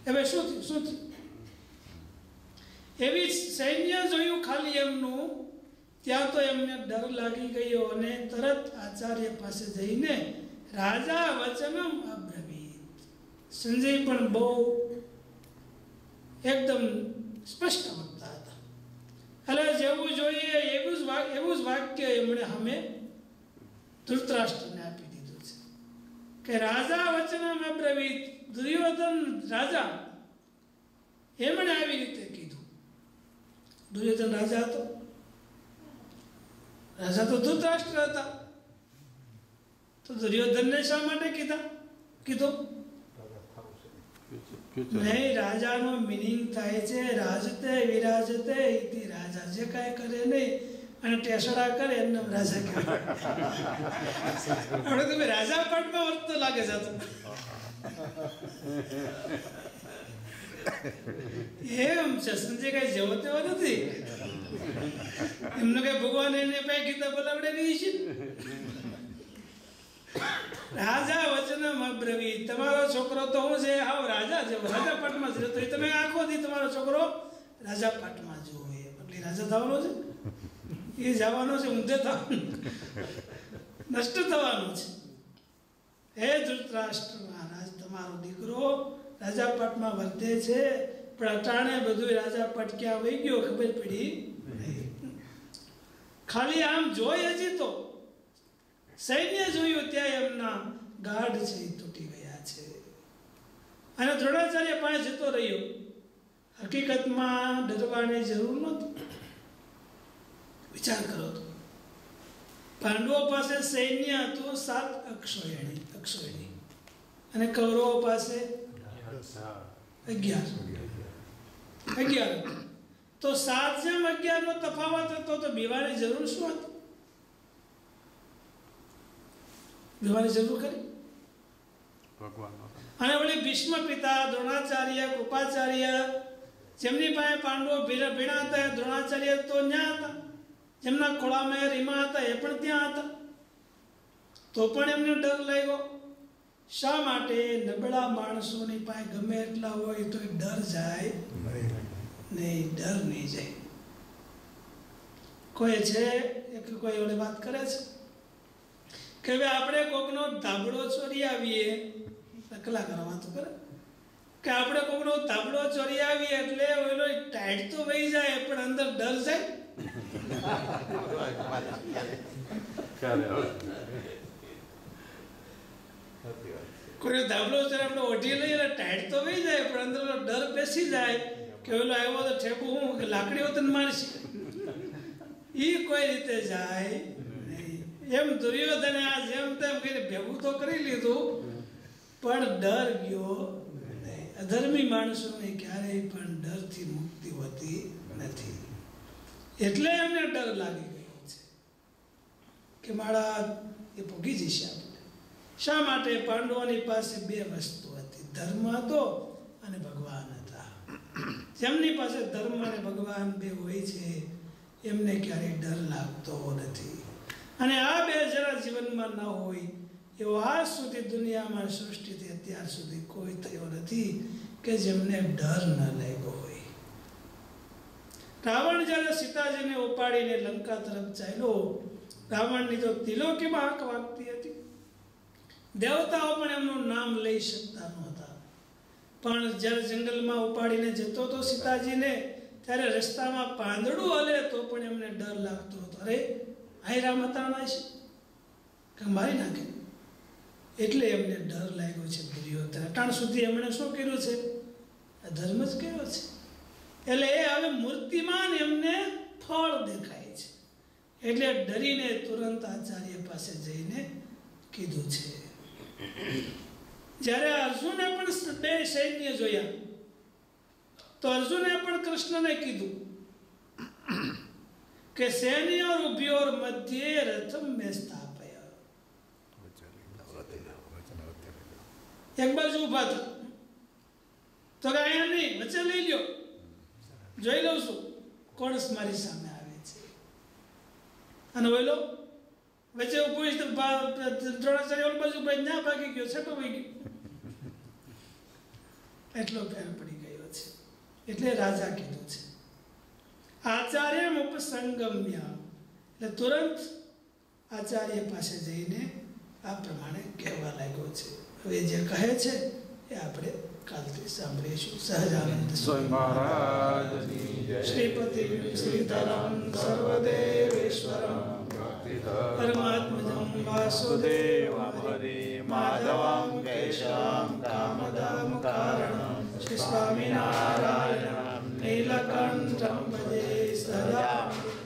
હવે શું થયું? શું થયું? એવી સૈન્ય જોયું ખાલી એમનું, ત્યાં તો એમને ડર લાગી ગયો અને તરત આચાર્ય પાસે જઈને રાજા વચનમ અબ્રવીત સંજય પણ બહુ એકદમ સ્પષ્ટ વક્તા હતા. એટલે જેવું જોઈએ, એવું જ એવું જ વાક્ય એમણે અમે ધૃતરાષ્ટ્રને આપી દીધું છે. કે રાજા વચનમ અબ્રવીત દુર્યોધન રાજા, એમણે આવી રીતે કીધું. દુર્યોધન રાજા હતો. રાજા તો ધૃતરાષ્ટ્ર હતા. તો દુર્યોધનને શા માટે કીધા? કીધું નહીં રાજાનો મિનિંગ થાય છે રાજતે વિરાજતે ઇતિ રાજા જે કાંઈ કરે નહીં અને ટેસડા કરે એમને રાજા કહેવાય આપણે તમે રાજા પટમાં વર્તતો લાગે છે તો. એમ છે સંજય કઈ જેવો તેવો નથી. એમને કઈ ભગવાન એને કઈ ગીતા બોલાવડે નહીં છે રાજા વચનમ અબ્રવી. તમારો છોકરો તો હું છે? હાવ રાજા છે રાજા પાટમાં જ રહેતો. તમે આંખોથી તમારો છોકરો રાજા પાટમાં એ. એટલે રાજા થવાનો છે? એ જવાનો છે, ઊંધે થવાનું. નષ્ટ થવાનું છે. હે ધૃતરાષ્ટ્ર મહારાજ તમારો દીકરો રાજા પાટમાં વર્તે છે. પણ અટાણે બધું રાજા પાટ ક્યાં વહી ગયો ખબર પડી? ખાલી આમ જોઈ હજી તો. સૈન્ય જોયું ત્યાં એમના ગાઢ છે, તૂટી ગયા છે. અને દ્રોણાચાર્ય પાસે જતો રહ્યો. હકીકતમાં ડરવાની જરૂર નહોતી. વિચાર કરો તો પાંડવો પાસે સૈન્ય હતું, સાત અક્ષોયણી અક્ષોયણી. અને કૌરવો પાસે અગિયાર. અગિયાર. તો સાત જેમ અગિયાર નો તફાવત હતો, તો બીવાની જરૂર શું હતી? બીવાની જરૂર કરી અને વળી ભીષ્મ પિતા દ્રોણાચાર્ય કૃપાચાર્ય જેમની પાસે પાંડવો ભીણા હતા દ્રોણાચાર્ય તો ત્યાં હતા. જેમના ખોળામાં રીમા હતા એ પણ ત્યાં હતા. તો પણ એમને ડર લાગ્યો. શા માટે નબળા માણસોની પાસે ગમે એટલા હોય તો ડર જાય? નહીં ડર નહીં જાય. કોઈ છે? કે કોઈ ઓલી વાત કરે છે? કે હવે આપણે કોકનો ધાબળો ચોરી આવીએ. નકલા કરવા તો કરે. કે આપણે કોકનો ધાબળો ચોરી આવીએ એટલે ઓલો ટાઈટ તો વહી જાય પણ અંદર ડર જાય. કોઈ ધાબળો ચોરી આપણે ઓઢી લઈએ એટલે ટાઈટ તો વહી જાય પણ અંદર ડર બેસી જાય. કે ઓલો આવ્યો તો ઠેકું હું લાકડીઓ તને મારશે. ઈ કોઈ રીતે જાય. એમ દુર્યોધને આ જેમ તેમ કરીને ભેગું તો કરી લીધું, પણ ડર ગયો અધર્મી માણસોને ક્યારેય પણ ડરથી મુક્તિ હોતી નથી. એટલે એમને ડર લાગી ગયો છે કે મારા એ ભોગી જશે આપણે શા માટે? પાંડવોની પાસે બે વસ્તુ હતી. ધર્મ હતો અને ભગવાન હતા. જેમની પાસે ધર્મ અને ભગવાન બે હોય છે, એમને ક્યારેય ડર લાગતો નથી. અને આ બે જરા જીવનમાં ન હોય, એવો આજ સુધી દુનિયામાં સૃષ્ટિથી અત્યાર સુધી કોઈ થયો નથી કે જેમને ડર ન લાગ્યો હોય. રાવણ જ્યારે સીતાજીને ઉપાડીને લંકા તરફ ચાલ્યો, રાવણની તો તિલોકીમાં આંખ વાગતી હતી. દેવતાઓ પણ એમનું નામ લઈ શકતા નહોતા. પણ જ્યારે જંગલમાં ઉપાડીને જતો હતો સીતાજીને, ત્યારે રસ્તામાં પાંદડું હલે તો પણ એમને ડર લાગતો હતો. અરે અહીં રામ અતાણા છે. કે મારી નાખે. એટલે એમને ડર લાગ્યો છે દુર્યોધન. અટાણ સુધી એમણે શું કર્યું છે? ધર્મ જ કર્યો છે. એટલે એ હવે મૂર્તિમાન એમને ફળ દેખાય છે. એટલે ડરીને તુરંત આચાર્ય પાસે જઈને કીધું છે. જ્યારે અર્જુને પણ બે સૈન્ય જોયા, તો અર્જુને પણ કૃષ્ણને કીધું કે સૈન્યોર મધ્યે રથમ મેં સ્થાપય. એક બાજુ ઊભા થા. તો કે અહીંયા નહીં, વચ્ચે લઈ લ્યો. જોઈ લઉં છું. કોણ મારી સામે આવે છે. અને ઓઈલો વચ્ચે છે તો દ્રોણાચાર્ય ઓલ બાજુ ભાઈ ના ભાગી ગયો, છેટો ભાઈ ગયો. એટલો ફેર પડી ગયો છે. એટલે રાજા કીધું છે. આચાર્ય ઉપસંગમ્યા. એટલે તુરંત આચાર્ય પાસે જઈને આ પ્રમાણે કહેવા લાગ્યો છે. હવે જે કહે છે એ આપણે કાલથી સાંભળીશું. સહજાનંદ સ્વામી. મહારાજ શ્રીપતિ શ્રીધરમ સર્વદેવેશ્વરમ. પરમાત્મજમ વાસુદેવમ હરે માધવમ કેશવમ કામદમ કારણમ. શ્રી સ્વામિનારાયણ નીલકંઠમ 小学